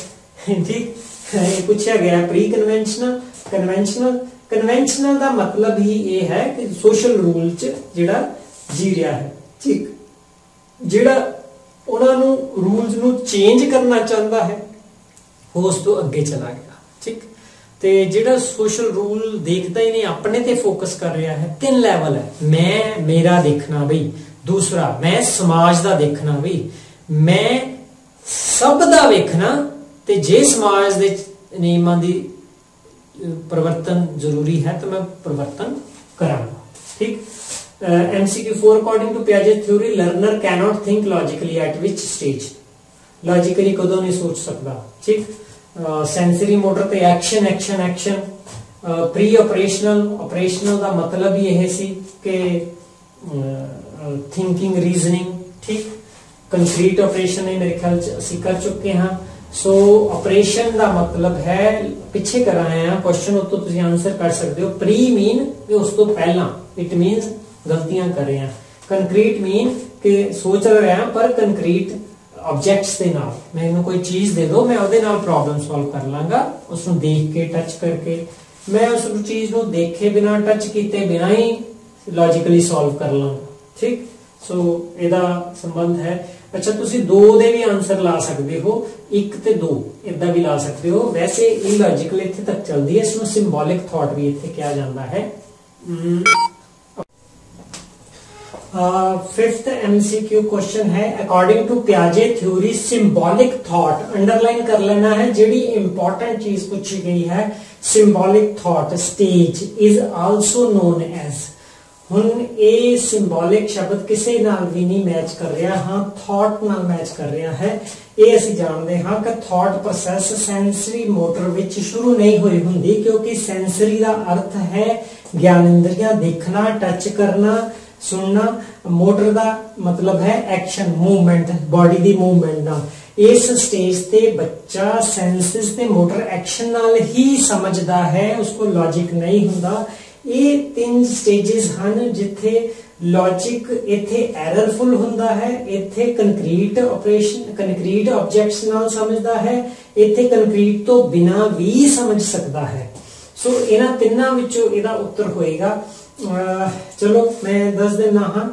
ਠੀਕ? ਇਹ ਪੁੱਛਿਆ ਗਿਆ ਪ੍ਰੀ ਕਨਵੈਨਸ਼ਨਲ ਕਨਵੈਨਸ਼ਨਲ ਕਨਵੈਨਸ਼ਨਲ ਦਾ ਮਤਲਬ ਹੀ ਇਹ ਹੈ ਕਿ ਸੋਸ਼ਲ ਰੂਲ ਚ ਜਿਹੜਾ ਜੀ ਰਿਹਾ ਹੈ। ਠੀਕ? ਜਿਹੜਾ ਉਹਨਾਂ ਨੂੰ ਰੂਲਸ ਨੂੰ ਚੇਂਜ ਕਰਨਾ ਚਾਹੁੰਦਾ ਹੈ ਉਸ ਤੋਂ ਅੱਗੇ ਚਲਾ ਗਿਆ। ਠੀਕ? ਤੇ ਜਿਹੜਾ ਸੋਸ਼ਲ ਰੂਲ ਦੇਖਦਾ ਹੀ ਨਹੀਂ, ਆਪਣੇ ਤੇ ਫੋਕਸ ਕਰ ਰਿਹਾ ਹੈ, ਤਿੰਨ ਲੈਵਲ ਹੈ। ਮੈਂ, ਮੇਰਾ ਦੇਖਣਾ ਬਈ ਦੂਸਰਾ, ਮੈਂ ਸਮਾਜ ਦਾ ਦੇਖਣਾ ਬਈ ਮੈਂ ਸਭ ਦਾ ਵੇਖਣਾ ਤੇ ਜੇ ਸਮਾਜ ਦੇ ਨਿਯਮਾਂ ਦੀ ਪਰਿਵਰਤਨ ਜ਼ਰੂਰੀ ਹੈ ਤਾਂ ਮੈਂ ਪਰਿਵਰਤਨ ਕਰਾਂਗਾ। ਠੀਕ? MCQ 4 according to Piaget theory learner cannot think logically at which stage logically ਕਦੋਂ ਨਹੀਂ ਸੋਚ ਸਕਦਾ। ਠੀਕ? ਸੈਂਸਰੀ ਮੋਟਰ ਤੇ action action action pre operational operational ਦਾ ਮਤਲਬ ਇਹ ਸੀ ਕਿ ਥਿੰਕਿੰਗ ਰੀਜ਼ਨਿੰਗ ਠੀਕ? ਕੰਕਰੀਟ ਆਪਰੇਸ਼ਨ ਹੈ ਮੇਰੇ ਖਿਆਲ ਚ ਅਸੀਂ ਕਰ ਚੁੱਕੇ ਹਾਂ। ਸੋ ਆਪਰੇਸ਼ਨ ਦਾ ਮਤਲਬ ਹੈ, ਪਿੱਛੇ ਕਰਾਇਆ ਆ ਕੁਐਸਚਨ ਉੱਤੋਂ ਤੁਸੀਂ ਆਨਸਰ ਕਰ ਸਕਦੇ ਹੋ। ਪ੍ਰੀ ਮੀਨ ਕਿ ਉਸ ਤੋਂ ਪਹਿਲਾਂ। ਇਟ ਮੀਨਸ ਗਲਤੀਆਂ ਕਰ ਰਹੇ ਆ ਕੰਕਰੀਟ ਮੀਨ ਕਿ ਸੋਚ ਰਹੇ ਆ ਪਰ ਕੰਕਰੀਟ ਆਬਜੈਕਟਸ ਦੇ ਨਾਲ। ਮੈਨੂੰ ਕੋਈ ਚੀਜ਼ ਦੇ ਦਿਓ ਮੈਂ ਉਹਦੇ ਨਾਲ ਪ੍ਰੋਬਲਮ ਸੋਲਵ ਕਰ ਲਾਂਗਾ। ਉਸ ਨੂੰ ਦੇਖ ਕੇ ਟੱਚ ਕਰਕੇ। ਮੈਂ ਉਸ ਚੀਜ਼ ਨੂੰ ਦੇਖੇ ਬਿਨਾ ਟੱਚ ਕੀਤੇ ਬਿਨਾ ਹੀ ਲੌਜੀਕਲੀ ਸੋਲਵ ਕਰ ਲਾਂਗਾ। ਠੀਕ? ਸੋ ਇਹਦਾ ਸੰਬੰਧ ਹੈ। ਅੱਛਾ, ਤੁਸੀਂ ਦੋ ਦੇ ਵੀ ਆਨਸਰ ਲਾ ਸਕਦੇ ਹੋ। ਇੱਕ ਤੇ ਦੋ ਇਦਾਂ ਵੀ ਲਾ ਸਕਦੇ ਹੋ। ਵੈਸੇ ਇਹ ਲੌਜੀਕਲ ਇੱਥੇ ਤੱਕ ਚੱਲਦੀ ਹੈ। ਇਸ ਨੂੰ ਸਿੰਬੋਲਿਕ ਥਾਟ ਵੀ ਇੱਥੇ ਕਿਹਾ ਜਾਂਦਾ ਹੈ। फिफ्थ एमसीक्यू क्वेश्चन है अकॉर्डिंग टू प्याजे थ्योरी सिंबॉलिक थॉट अंडरलाइन कर लेना है जेडी इंपॉर्टेंट चीज पूछी गई है symbolic thought stage is also known as ਹੁਣ ਇਹ ਸਿੰਬੋਲਿਕ ਸ਼ਬਦ ਕਿਸੇ ਨਾਲ ਵੀ ਨਹੀਂ ਮੈਚ ਕਰ ਰਿਹਾ ਹਾਂ ਥਾਟ ਨਾਲ ਮੈਚ ਕਰ ਰਿਹਾ ਹੈ ਇਹ ਅਸੀਂ ਜਾਣਦੇ ਹਾਂ ਕਿ ਥਾਟ ਪ੍ਰੋਸੈਸ ਸੈਂਸਰੀ ਮੋਟਰ ਵਿੱਚ ਸ਼ੁਰੂ ਨਹੀਂ ਹੋਈ ਹੁੰਦੀ ਕਿਉਂਕਿ ਸੈਂਸਰੀ ਦਾ ਅਰਥ ਹੈ ਗਿਆਨ ਇੰਦਰੀਆਂ ਦੇਖਣਾ ਟੱਚ ਕਰਨਾ ਸੁਣਨਾ, ਮੋਟਰ ਦਾ ਮਤਲਬ ਹੈ ਐਕਸ਼ਨ, ਮੂਵਮੈਂਟ, ਬਾਡੀ ਦੀ ਮੂਵਮੈਂਟ ਦਾ। ਇਸ ਸਟੇਜ ਤੇ ਬੱਚਾ ਸੈਂਸਸ ਤੇ ਮੋਟਰ ਐਕਸ਼ਨ ਨਾਲ ਹੀ ਸਮਝਦਾ ਹੈ, ਉਸ ਲੌਜੀਕ ਨਹੀਂ ਹੁੰਦਾ। ਇਹ ਤਿੰਨ ਸਟੇजेस ਹਨ ਜਿੱਥੇ ਲੌਜੀਕ ਇੱਥੇ ਐਰਰਫੁਲ ਹੁੰਦਾ ਹੈ, ਇੱਥੇ ਕੰਕਰੀਟ ਆਪਰੇਸ਼ਨ ਕੰਕਰੀਟ ਆਬਜੈਕਟਸ ਨਾਲ ਸਮਝਦਾ ਹੈ, ਇੱਥੇ ਕੰਕਰੀਟ ਤੋਂ ਬਿਨਾ ਵੀ ਸਮਝ ਸਕਦਾ ਹੈ। ਸੋ ਇਹਨਾਂ ਤਿੰਨਾਂ ਵਿੱਚੋਂ ਇਹਦਾ ਉੱਤਰ ਹੋਏਗਾ। ਚਲੋ ਮੈਂ ਦੱਸ ਦਿੰਦਾ ਹਾਂ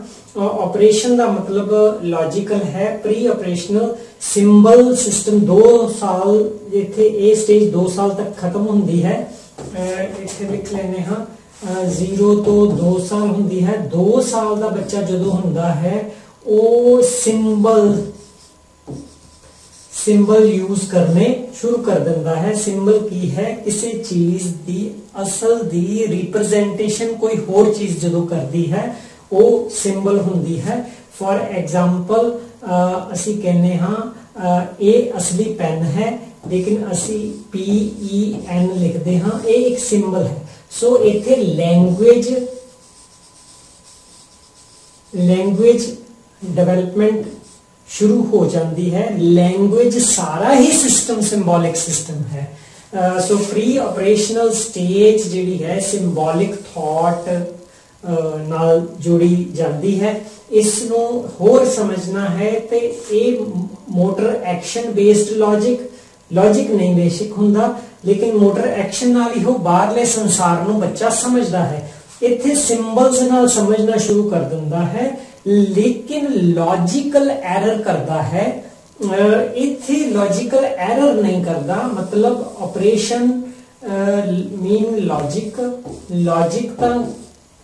ਆਪਰੇਸ਼ਨ ਦਾ ਮਤਲਬ ਲੌਜੀਕਲ ਹੈ ਪ੍ਰੀ ਆਪਰੇਸ਼ਨਲ ਸਿੰਬਲ ਸਿਸਟਮ 2 ਸਾਲ ਇੱਥੇ ਇਹ ਸਟੇਜ 2 ਸਾਲ ਤੱਕ ਖਤਮ ਹੁੰਦੀ ਹੈ। ਇੱਥੇ ਲਿਖ ਲੈਨੇ ਹਾਂ 0 ਤੋਂ 2 ਸਾਲ ਹੁੰਦੀ ਹੈ। 2 ਸਾਲ ਦਾ ਬੱਚਾ ਜਦੋਂ ਹੁੰਦਾ ਹੈ, ਉਹ ਸਿੰਬਲ ਸਿੰਬਲ ਯੂਜ਼ ਕਰਨੇ ਸ਼ੁਰੂ ਕਰ ਦਿੰਦਾ ਹੈ। ਸਿੰਬਲ ਕੀ ਹੈ? ਕਿਸੇ ਚੀਜ਼ ਦੀ ਅਸਲ ਦੀ ਰਿਪਰੈਜ਼ੈਂਟੇਸ਼ਨ ਕੋਈ ਹੋਰ ਚੀਜ਼ ਜਦੋਂ ਕਰਦੀ ਹੈ, ਉਹ ਸਿੰਬਲ ਹੁੰਦੀ ਹੈ। ਫੋਰ ਐਗਜ਼ਾਮਪਲ ਅਸੀਂ ਕਹਿੰਦੇ ਹਾਂ ਇਹ ਅਸਲੀ ਪੈਨ ਹੈ, ਲੇਕਿਨ ਅਸੀਂ P E N ਲਿਖਦੇ ਹਾਂ, ਇਹ ਇੱਕ ਸਿੰਬਲ ਹੈ। ਸੋ ਇੱਥੇ ਲੈਂਗੁਏਜ ਲੈਂਗੁਏਜ ਡਿਵੈਲਪਮੈਂਟ ਸ਼ੁਰੂ ਹੋ ਜਾਂਦੀ ਹੈ। ਲੈਂਗੁਏਜ ਸਾਰਾ ਹੀ ਸਿਸਟਮ ਸਿੰਬੋਲਿਕ ਸਿਸਟਮ ਹੈ। ਸੋ ਪ੍ਰੀ ਆਪਰੇਸ਼ਨਲ ਸਟੇਜ ਜਿਹੜੀ ਹੈ ਸਿੰਬੋਲਿਕ ਥਾਟ ਨਾਲ ਜੁੜੀ ਜਾਂਦੀ ਹੈ। ਇਸ ਨੂੰ ਹੋਰ ਸਮਝਣਾ ਹੈ ਤੇ ਇਹ motor action based logic logic ਨਹੀਂ ਬੇਸਿਕ ਹੁੰਦਾ, ਲੇਕਿਨ ਮੋਟਰ ਐਕਸ਼ਨ ਨਾਲ ਹੀ ਉਹ ਬਾਹਰਲੇ ਸੰਸਾਰ ਨੂੰ ਬੱਚਾ ਸਮਝਦਾ ਹੈ। ਇੱਥੇ ਸਿੰਬਲਸ ਨਾਲ ਸਮਝਣਾ ਸ਼ੁਰੂ ਕਰ ਦਿੰਦਾ ਹੈ। ਲੇਕਿਨ ਲੌਜੀਕਲ ਐਰਰ ਕਰਦਾ ਹੈ। ਇੱਥੇ ਲੌਜੀਕਲ ਐਰਰ ਨਹੀਂ ਕਰਦਾ। ਮਤਲਬ ਆਪਰੇਸ਼ਨ ਮੀਨ ਲੌਜੀਕ ਲੌਜੀਕ ਤਾਂ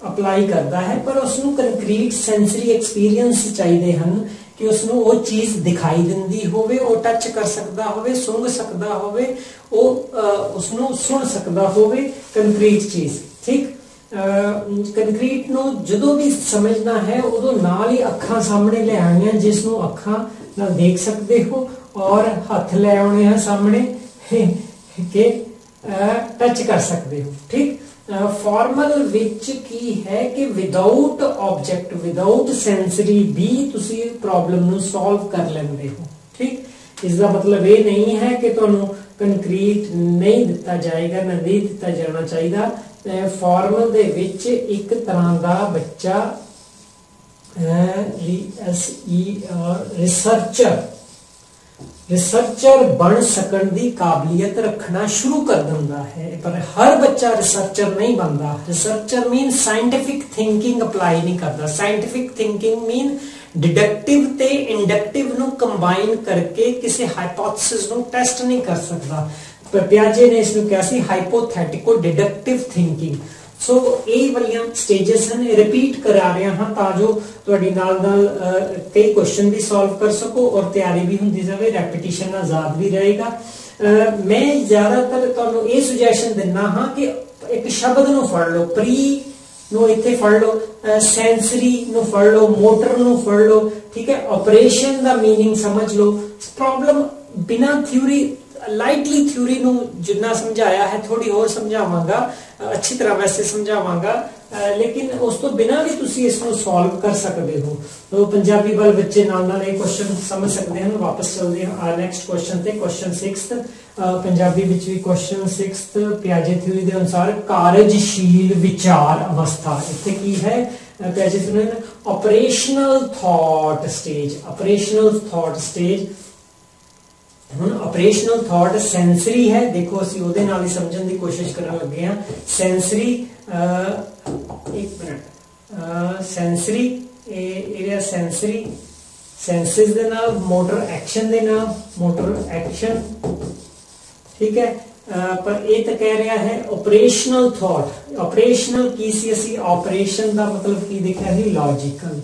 ਅਪਲਾਈ ਕਰਦਾ ਹੈ, ਪਰ ਉਸ ਨੂੰ ਕੰਕਰੀਟ ਸੈਂਸਰੀ ਐਕਸਪੀਰੀਅੰਸ ਚਾਹੀਦੇ ਹਨ ਕਿ ਉਸ ਨੂੰ ਉਹ ਚੀਜ਼ ਦਿਖਾਈ ਦਿੰਦੀ ਹੋਵੇ, ਉਹ ਟੱਚ ਕਰ ਸਕਦਾ ਹੋਵੇ ਸੁੰਘ ਸਕਦਾ ਹੋਵੇ, ਉਹ ਉਸ ਨੂੰ ਸੁਣ ਸਕਦਾ ਹੋਵੇ ਕੰਕਰੀਟ ਚੀਜ਼। ਠੀਕ? ਕੰਕਰੀਟ ਨੂੰ ਜਦੋਂ ਵੀ ਸਮਝਣਾ ਹੈ, ਉਦੋਂ ਨਾਲ ਹੀ ਅੱਖਾਂ ਸਾਹਮਣੇ ਲੈ ਆਣੀਆਂ ਜਿਸ ਨੂੰ ਅੱਖਾਂ ਨਾਲ ਦੇਖ ਸਕਦੇ ਹੋ ਔਰ ਹੱਥ ਲੈ ਆਉਣੇ ਆ ਸਾਹਮਣੇ ਕਿ ਟੱਚ ਕਰ ਸਕਦੇ ਹੋ, ਠੀਕ? ਫਾਰਮਲ ਵਿੱਚ ਕੀ ਹੈ ਕਿ ਵਿਦਆਊਟ ਆਬਜੈਕਟ ਵਿਦਆਊਟ ਸੈਂਸਰੀ ਵੀ ਤੁਸੀਂ ਪ੍ਰੋਬਲਮ ਨੂੰ ਸੋਲਵ ਕਰ ਲੈਂਦੇ ਹੋ, ਠੀਕ? ਇਸ ਦਾ ਮਤਲਬ ਇਹ ਨਹੀਂ ਹੈ ਕਿ ਤੁਹਾਨੂੰ ਕੰਕਰੀਟ ਨਹੀਂ ਦਿੱਤਾ ਜਾਏਗਾ, ਨਾ ਨਹੀਂ ਦਿੱਤਾ ਜਾਣਾ ਚਾਹੀਦਾ ਫਾਰਮਲ ਦੇ ਵਿੱਚ ਇੱਕ ਤਰ੍ਹਾਂ ਦਾ ਬੱਚਾ ਐਸ ਰਿਸਰਚਰ। ਰਿਸਰਚਰ ਬਣ ਸਕਣ ਦੀ ਕਾਬਲੀਅਤ ਰੱਖਣਾ ਸ਼ੁਰੂ ਕਰ ਦਿੰਦਾ ਹੈ, ਪਰ ਹਰ ਬੱਚਾ ਰਿਸਰਚਰ ਨਹੀਂ ਬਣਦਾ। Researcher mean scientific thinking apply ਨਹੀਂ ਕਰਦਾ। ਸਾਇੰਟਿਫਿਕ ਥਿੰਕਿੰਗ ਮੀਨ ਡਿਡਕਟਿਵ ਤੇ ਇੰਡਕਟਿਵ ਨੂੰ ਕੰਬਾਈਨ ਕਰਕੇ ਕਿਸੇ ਹਾਈਪੋਥੇਸਿਸ ਨੂੰ ਟੈਸਟ ਨਹੀਂ ਕਰ ਸਕਦਾ। ਪਰ ਪਿਆਜੇ ਨੇ ਇਸ ਨੂੰ ਕਿਹਾ ਸੀ ਹਾਈਪੋਥੈਟਿਕੋ ਡਿਡਕਟਿਵ ਥਿੰਕਿੰਗ ਸੋ ਇਹ ਵਾਲੀਆਂ ਸਟੇजेस ਹਨ ਰਿਪੀਟ ਕਰਾ ਰਿਹਾ ਹਾਂ ਤਾਂ ਜੋ ਤੁਹਾਡੀ ਨਾਲ ਨਾਲ ਕਈ ਕੁਐਸਚਨ ਵੀ ਸੋਲਵ ਕਰ ਸਕੋ ਔਰ ਤਿਆਰੀ ਵੀ ਹੁੰਦੀ ਜਾਵੇ ਰੈਪੀਟੀਸ਼ਨ ਆਜ਼ਾਦ ਵੀ ਰਹੇਗਾ ਮੈਂ ਜ਼ਿਆਦਾਤਰ ਤੁਹਾਨੂੰ ਇਹ ਸੁਜੈਸ਼ਨ ਦਿੰਨਾ ਹਾਂ ਕਿ ਇੱਕ ਸ਼ਬਦ ਨੂੰ ਫੜ ਲਓ ਪ੍ਰੀ ਨੂੰ ਇੱਥੇ ਫੜ ਲਓ ਸੈਂਸਰੀ ਨੂੰ ਫੜ ਲਓ ਮੋਟਰ ਨੂੰ ਫੜ ਲਓ ਠੀਕ ਹੈ ਆਪਰੇਸ਼ਨ ਦਾ मीनिंग ਸਮਝ ਲਓ ਪ੍ਰੋਬਲਮ ਬਿਨਾ ਥਿਉਰੀ ਲਾਈਟਲੀ ਥਿਊਰੀ ਨੂੰ ਜਿੰਨਾ ਸਮਝਾਇਆ ਹੈ ਥੋੜੀ ਹੋਰ ਸਮਝਾਵਾਂਗਾ ਅੱਛੀ ਤਰ੍ਹਾਂ ਵੈਸੇ ਸਮਝਾਵਾਂਗਾ ਲੇਕਿਨ ਉਸ ਤੋਂ ਬਿਨਾ ਵੀ ਤੁਸੀਂ ਇਸ ਨੂੰ ਸੋਲਵ ਕਰ ਸਕਦੇ ਹੋ। ਤੋ ਪੰਜਾਬੀ ਵੱਲ ਬੱਚੇ ਨਾਲ ਨਾਲ ਇਹ ਕੁਐਸਚਨ ਸਮਝ ਸਕਦੇ ਹਨ, ਵਾਪਸ ਚਲਦੇ ਹਾਂ। ਆ ਨੈਕਸਟ ਕੁਐਸਚਨ ਤੇ ਕੁਐਸਚਨ 6th ਪੰਜਾਬੀ ਵਿੱਚ ਵੀ ਕੁਐਸਚਨ 6th ਪਿਆਜੇ ਥਿਊਰੀ ਦੇ ਅਨੁਸਾਰ ਕਾਰਜਸ਼ੀਲ ਵਿਚਾਰ ਅਵਸਥਾ। ਇੱਥੇ ਕੀ ਹੈ? ਪਿਆਜੇ theory operational thought stage operational thought stage ਹੁਣ ਆਪਰੇਸ਼ਨਲ ਥਾਟ ਸੈਂਸਰੀ ਹੈ। ਦੇਖੋ, ਅਸੀਂ ਉਹਦੇ ਨਾਲ ਹੀ ਸਮਝਣ ਦੀ ਕੋਸ਼ਿਸ਼ ਕਰਨ ਲੱਗੇ ਹਾਂ। ਸੈਂਸਰੀ ਇੱਕ ਮਿੰਟ। ਸੈਂਸਰੀ ਇਹ ਏਰੀਆ ਸੈਂਸਰੀ ਸੈਂਸਿਸ ਦੇ ਨਾਲ ਮੋਟਰ ਐਕਸ਼ਨ ਦੇ ਨਾਲ ਮੋਟਰ ਐਕਸ਼ਨ ਠੀਕ ਹੈ? ਪਰ ਇਹ ਤਾਂ ਕਹਿ ਰਿਹਾ ਹੈ ਆਪਰੇਸ਼ਨਲ ਥਾਟ ਆਪਰੇਸ਼ਨਲ ਕੀ ਸੀ ਅਸੀਂ? ਆਪਰੇਸ਼ਨ ਦਾ ਮਤਲਬ ਕੀ ਦੇਖਿਆ ਸੀ? ਲੌਜੀਕਲ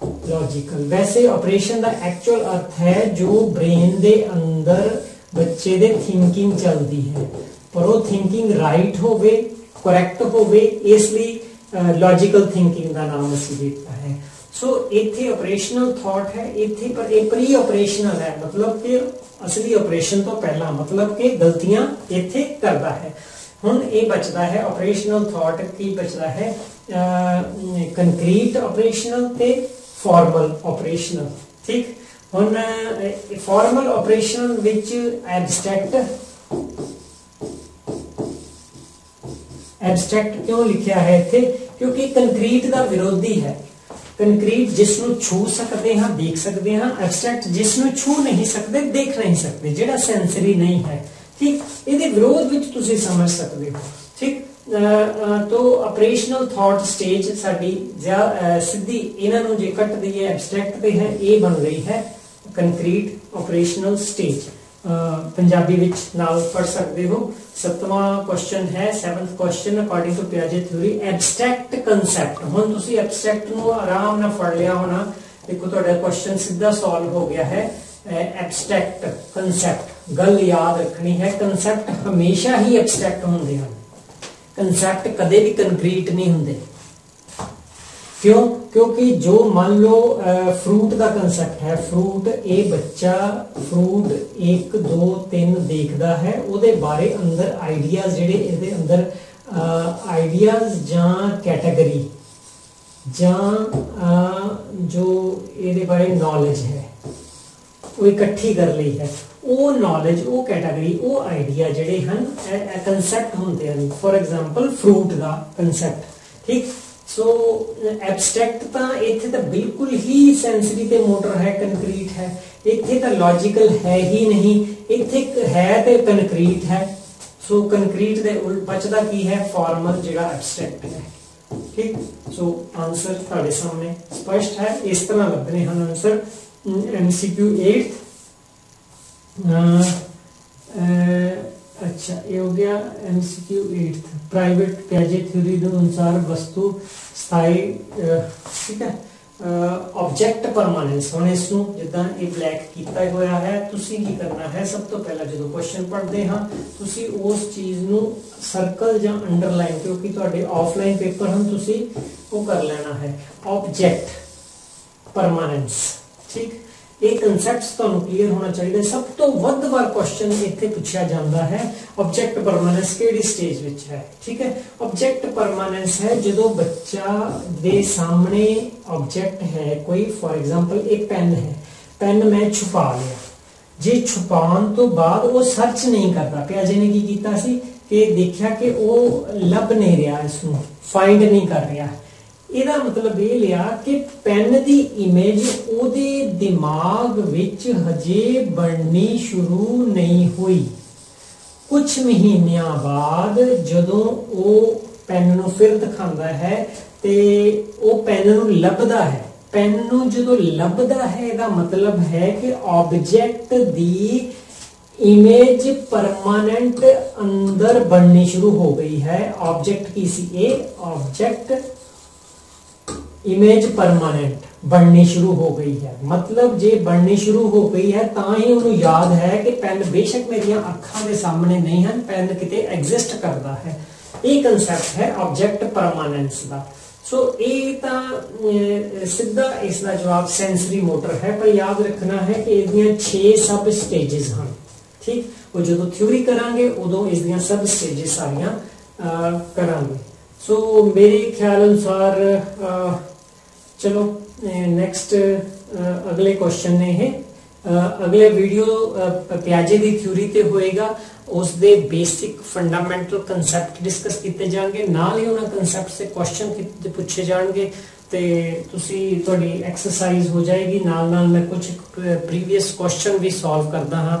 ਲੌਜੀਕਲ ਵੈਸੇ ਆਪਰੇਸ਼ਨ ਦਾ ਐਕਚੁਅਲ ਅਰਥ ਹੈ ਜੋ ਬ੍ਰੇਨ ਦੇ ਅੰਦਰ ਬੱਚੇ ਦੇ ਥਿੰਕਿੰਗ ਚੱਲਦੀ ਹੈ ਪਰ ਉਹ ਥਿੰਕਿੰਗ ਰਾਈਟ ਹੋਵੇ ਕਰੈਕਟ ਹੋਵੇ ਇਸ ਲਈ ਲੌਜੀਕਲ ਥਿੰਕਿੰਗ ਦਾ ਨਾਮ ਅਸੀਂ ਦਿੱਤਾ ਹੈ ਸੋ ਇੱਥੇ ਆਪਰੇਸ਼ਨਲ ਥਾਟ ਹੈ ਇੱਥੇ ਪਰ ਇਹ ਪ੍ਰੀ ਆਪਰੇਸ਼ਨਲ ਹੈ ਮਤਲਬ ਕਿ ਅਸਲੀ ਆਪਰੇਸ਼ਨ ਤੋਂ ਪਹਿਲਾਂ ਮਤਲਬ ਕਿ ਗਲਤੀਆਂ ਇੱਥੇ ਕਰਦਾ ਹੈ ਹੁਣ ਇਹ ਬਚਦਾ ਹੈ ਆਪਰੇਸ਼ਨਲ ਥਾਟ ਕੀ ਬਚਦਾ ਹੈ ਕੰਕਰੀਟ ਆਪਰੇਸ਼ਨਲ ਤੇ ਫਾਰਮਲ ਆਪਰੇਸ਼ਨਲ ਠੀਕ ਹੁਣ ਫਾਰਮਲ ਆਪਰੇਸ਼ਨ ਵਿੱਚ ਐਬਸਟ੍ਰੈਕਟ ਐਬਸਟ੍ਰੈਕਟ ਕਿਉਂ ਲਿਖਿਆ ਹੈ ਇੱਥੇ ਕਿਉਂਕਿ ਕੰਕਰੀਟ ਦਾ ਵਿਰੋਧੀ ਹੈ ਕੰਕਰੀਟ ਜਿਸ ਨੂੰ ਛੂ ਸਕਦੇ ਹਾਂ ਦੇਖ ਸਕਦੇ ਹਾਂ ਐਬਸਟ੍ਰੈਕਟ ਜਿਸ ਨੂੰ ਛੂ ਨਹੀਂ ਸਕਦੇ ਦੇਖ ਨਹੀਂ ਸਕਦੇ ਜਿਹੜਾ ਸੈਂਸਰੀ ਨਹੀਂ ਹੈ ਠੀਕ ਇਹਦੇ ਵਿਰੋਧ ਵਿੱਚ ਤੁਸੀਂ ਸਮਝ ਸਕਦੇ ਹੋ ਠੀਕ ਤੋਂ ਆਪਰੇਸ਼ਨਲ ਥਾਟ ਸਟੇਜ ਸਾਡੀ ਸਿੱਧੀ ਇਹਨਾਂ ਨੂੰ ਜੇ ਕੱਟ ਦਈਏ ਐਬਸਟ੍ਰੈਕਟ ਤੇ ਹੈ, ਇਹ ਬਣ ਰਹੀ ਹੈ ਕੰਕਰੀਟ ਆਪਰੇਸ਼ਨਲ ਸਟੇਜ ਪੰਜਾਬੀ ਵਿੱਚ ਨਾਲ ਪੜ ਸਕਦੇ ਹੋ। ਸੱਤਵਾਂ ਕੁਐਸਚਨ ਹੈ 7th ਕੁਐਸਚਨ ਅਕੋਰਡਿੰਗ ਟੂ ਪਿਆਜੇ ਥਿਉਰੀ ਐਬਸਟ੍ਰੈਕਟ ਕਨਸੈਪਟ ਹੁਣ ਤੁਸੀਂ ਐਬਸਟ੍ਰੈਕਟ ਨੂੰ ਆਰਾਮ ਨਾਲ ਫੜ ਲਿਆ ਹੋਣਾ। ਦੇਖੋ, ਤੁਹਾਡਾ ਕੁਐਸਚਨ ਸਿੱਧਾ ਸੋਲਵ ਹੋ ਗਿਆ ਹੈ। ਐਬਸਟ੍ਰੈਕਟ ਕਨਸੈਪਟ ਗੱਲ ਯਾਦ ਰੱਖਣੀ ਹੈ ਕਨਸੈਪਟ ਹਮੇਸ਼ਾ ਹੀ ਐਬਸਟ੍ਰੈਕਟ ਹੁੰਦੇ ਹਨ। ਕਨਸੈਪਟ ਕਦੇ ਵੀ ਕੰਕਰੀਟ ਨਹੀਂ ਹੁੰਦੇ। ਕਿਉਂ? ਕਿਉਂਕਿ ਜੋ ਮੰਨ ਲਓ ਫਰੂਟ ਦਾ ਕਨਸੈਪਟ ਹੈ ਫਰੂਟ ਇਹ ਬੱਚਾ ਫਰੂਟ 1 2 3 ਦੇਖਦਾ ਹੈ, ਉਹਦੇ ਬਾਰੇ ਅੰਦਰ ਆਈਡੀਆਜ਼ ਜਿਹੜੇ ਇਹਦੇ ਅੰਦਰ ਆਈਡੀਆਜ਼ ਜਾਂ ਕੈਟਾਗਰੀ ਜਾਂ ਜੋ ਇਹਦੇ ਬਾਰੇ ਨੌਲੇਜ ਹੈ, ਉਹ ਇਕੱਠੀ ਕਰ ਲਈ ਹੈ। ਉਹ ਨੌਲੇਜ ਉਹ ਕੈਟਾਗਰੀ ਉਹ ਆਈਡੀਆ ਜਿਹੜੇ ਹਨ, ਇਹ ਕਨਸੈਪਟ ਹੁੰਦੇ ਹਨ। ਫੋਰ ਐਗਜ਼ਾਮਪਲ ਫਰੂਟ ਦਾ ਕਨਸੈਪਟ ਠੀਕ? ਸੋ ਐਬਸਟ੍ਰੈਕਟ ਤਾਂ ਇੱਥੇ ਤਾਂ ਬਿਲਕੁਲ ਹੀ ਸੈਂਸਰੀ ਤੇ ਮੋਟਰ ਹੈ ਕੰਕਰੀਟ ਹੈ। ਇੱਥੇ ਤਾਂ ਲੌਜੀਕਲ ਹੈ ਹੀ ਨਹੀਂ। ਇੱਥੇ ਹੈ ਤੇ ਕੰਕਰੀਟ ਹੈ। ਸੋ ਕੰਕਰੀਟ ਦੇ ਉਲਟ ਬਚਦਾ ਕੀ ਹੈ? ਫਾਰਮਲ ਜਿਹੜਾ ਐਬਸਟ੍ਰੈਕਟ ਹੈ। ਠੀਕ? ਸੋ ਆਨਸਰ ਤੁਹਾਡੇ ਸਾਹਮਣੇ ਸਪਸ਼ਟ ਹੈ। ਇਸ ਤਰ੍ਹਾਂ ਲੱਗਣੇ ਹਨ ਆਨਸਰ ਐਮਸੀਕਿਊ 8 अच्छा ये हो गया एमसीक्यू एट्थ प्राइवेट प्याजे थ्योरी ਦੇ ਅਨੁਸਾਰ ਵਸਤੂ ਸਥਾਈ ਠੀਕ ਹੈ ਆਬਜੈਕਟ ਪਰਮਾਨੈਂਸ ਹੁਣ ਇਸ ਨੂੰ ਜਿੱਦਾਂ ਇਹ ਬਲੈਕ ਕੀਤਾ ਹੋਇਆ ਹੈ ਤੁਸੀਂ ਕੀ ਕਰਨਾ ਹੈ ਸਭ ਤੋਂ ਪਹਿਲਾਂ ਜਦੋਂ ਕੁਐਸਚਨ ਪੜ੍ਹਦੇ ਹਾਂ ਤੁਸੀਂ ਉਸ ਚੀਜ਼ ਨੂੰ ਸਰਕਲ ਜਾਂ ਅੰਡਰਲਾਈਨ ਕਿਉਂਕਿ ਤੁਹਾਡੇ ਆਫਲਾਈਨ ਪੇਪਰ ਹਨ ਤੁਸੀਂ ਉਹ ਕਰ ਲੈਣਾ ਹੈ ਆਬਜੈਕਟ ਪਰਮਾਨੈਂਸ ਠੀਕ ਇਹ ਕਨਸੈਪਟਸ ਤੁਹਾਨੂੰ ਕਲੀਅਰ ਹੋਣਾ ਚਾਹੀਦਾ। ਸਭ ਤੋਂ ਵੱਧ ਵਾਰ ਕੁਐਸਚਨ ਇੱਥੇ ਪੁੱਛਿਆ ਜਾਂਦਾ ਹੈ ਆਬਜੈਕਟ ਪਰਮਾਨੈਂਸ ਕਿਹੜੀ ਸਟੇਜ ਵਿੱਚ ਹੈ? ਠੀਕ ਹੈ? ਆਬਜੈਕਟ ਪਰਮਾਨੈਂਸ ਹੈ ਜਦੋਂ ਬੱਚਾ ਦੇ ਸਾਹਮਣੇ ਆਬਜੈਕਟ ਹੈ, ਕੋਈ ਫੋਰ ਐਗਜ਼ਾਮਪਲ ਇੱਕ ਪੈਨ ਹੈ। ਪੈਨ ਮੈਂ ਛੁਪਾ ਲਿਆ। ਜੇ ਛੁਪਾਉਣ ਤੋਂ ਬਾਅਦ ਉਹ ਸਰਚ ਨਹੀਂ ਕਰਦਾ, ਪਿਆ ਜਿਹਨੇ ਕੀ ਕੀਤਾ ਸੀ? ਕਿ ਦੇਖਿਆ ਕਿ ਉਹ ਲੱਭ ਨਹੀਂ ਰਿਹਾ ਇਸ ਨੂੰ ਫਾਈਂਡ ਨਹੀਂ ਕਰ ਰਿਹਾ। ਇਹਦਾ ਮਤਲਬ ਇਹ ਲਿਆ ਕਿ ਪੈਨ ਦੀ ਇਮੇਜ ਉਹਦੇ ਦਿਮਾਗ ਵਿੱਚ ਹਜੇ ਬਣਨੀ ਸ਼ੁਰੂ ਨਹੀਂ ਹੋਈ। ਕੁਝ ਮਹੀਨਿਆਂ ਬਾਅਦ ਜਦੋਂ ਉਹ ਪੈਨ ਨੂੰ ਫਿਰ ਦਿਖਾਉਂਦਾ ਹੈ ਤੇ ਉਹ ਪੈਨ ਨੂੰ ਲੱਭਦਾ ਹੈ। ਪੈਨ ਨੂੰ ਜਦੋਂ ਲੱਭਦਾ ਹੈ, ਇਹਦਾ ਮਤਲਬ ਹੈ ਕਿ ਆਬਜੈਕਟ ਦੀ ਇਮੇਜ ਪਰਮਾਨੈਂਟ ਅੰਦਰ ਬਣਨੀ ਸ਼ੁਰੂ ਹੋ ਗਈ ਹੈ। ਆਬਜੈਕਟ ਕੀ ਸੀ? ਇਹ ਆਬਜੈਕਟ ਇਮੇਜ ਪਰਮਾਨੈਂਟ ਬਣਨੀ ਸ਼ੁਰੂ ਹੋ ਗਈ ਹੈ। ਮਤਲਬ ਜੇ ਬਣਨੀ ਸ਼ੁਰੂ ਹੋ ਗਈ ਹੈ, ਤਾਂ ਹੀ ਉਹਨੂੰ ਯਾਦ ਹੈ ਕਿ ਪੈਨ ਬੇਸ਼ੱਕ ਮੇਰੀਆਂ ਅੱਖਾਂ ਦੇ ਸਾਹਮਣੇ ਨਹੀਂ ਹਨ ਪੈਨ ਕਿਤੇ ਐਗਜ਼ਿਸਟ ਕਰਦਾ ਹੈ। ਇਹ ਕਨਸੈਪਟ ਹੈ ਆਬਜੈਕਟ ਪਰਮਾਨੈਂਸ ਦਾ। ਸੋ ਇਹ ਤਾਂ ਸਿੱਧਾ ਇਸ ਦਾ ਜਵਾਬ ਸੈਂਸਰੀ ਮੋਟਰ ਹੈ, ਪਰ ਯਾਦ ਰੱਖਣਾ ਹੈ ਕਿ ਇਹਦੀਆਂ 6 ਸਬ ਸਟੇजेस ਹਨ। ਠੀਕ? ਉਹ ਜਦੋਂ ਥਿਊਰੀ ਕਰਾਂਗੇ, ਉਦੋਂ ਇਸ ਦੀਆਂ ਸਬ ਸਟੇजेस ਸਾਰੀਆਂ ਕਰਾਂਗੇ। ਸੋ ਮੇਰੇ ਖਿਆਲ ਅਨੁਸਾਰ ਚਲੋ ਨੈਕਸਟ ਅਗਲੇ ਕੁਐਸਚਨ ਨੇ ਇਹ। ਅਗਲੇ ਵੀਡੀਓ ਪਿਆਜੇ ਦੀ ਥਿਊਰੀ ਤੇ ਹੋਏਗਾ। ਉਸ ਦੇ ਬੇਸਿਕ ਫੰਡਾਮੈਂਟਲ ਕਨਸੈਪਟ ਡਿਸਕਸ ਕੀਤੇ ਜਾਣਗੇ। ਨਾਲ ਹੀ ਉਹਨਾਂ ਕਨਸੈਪਟਸ ਦੇ ਕੁਐਸਚਨ ਪੁੱਛੇ ਜਾਣਗੇ। ਤੇ ਤੁਸੀਂ, ਤੁਹਾਡੀ ਐਕਸਰਸਾਈਜ਼ ਹੋ ਜਾਏਗੀ। ਨਾਲ ਨਾਲ ਮੈਂ ਕੁਝ ਪ੍ਰੀਵੀਅਸ ਕੁਐਸਚਨ ਵੀ ਸੋਲਵ ਕਰਦਾ ਹਾਂ।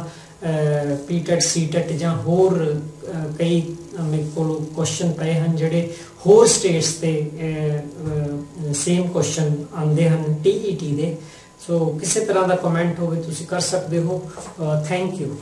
ਪੀਟੈਟ ਸੀਟੈਟ ਜਾਂ ਹੋਰ ਕਈ ਮੇਰੇ ਕੋਲ ਕੁਐਸਚਨ ਪਏ ਹਨ ਜਿਹੜੇ ਹੋਰ ਸਟੇਟਸ ਤੇ ਸੇਮ ਕੁਐਸਚਨ ਆਉਂਦੇ ਹਨ ਟੀਈਟੀ ਦੇ। ਸੋ ਕਿਸੇ ਤਰ੍ਹਾਂ ਦਾ ਕਮੈਂਟ ਹੋਵੇ ਤੁਸੀਂ ਕਰ ਸਕਦੇ ਹੋ। Thank you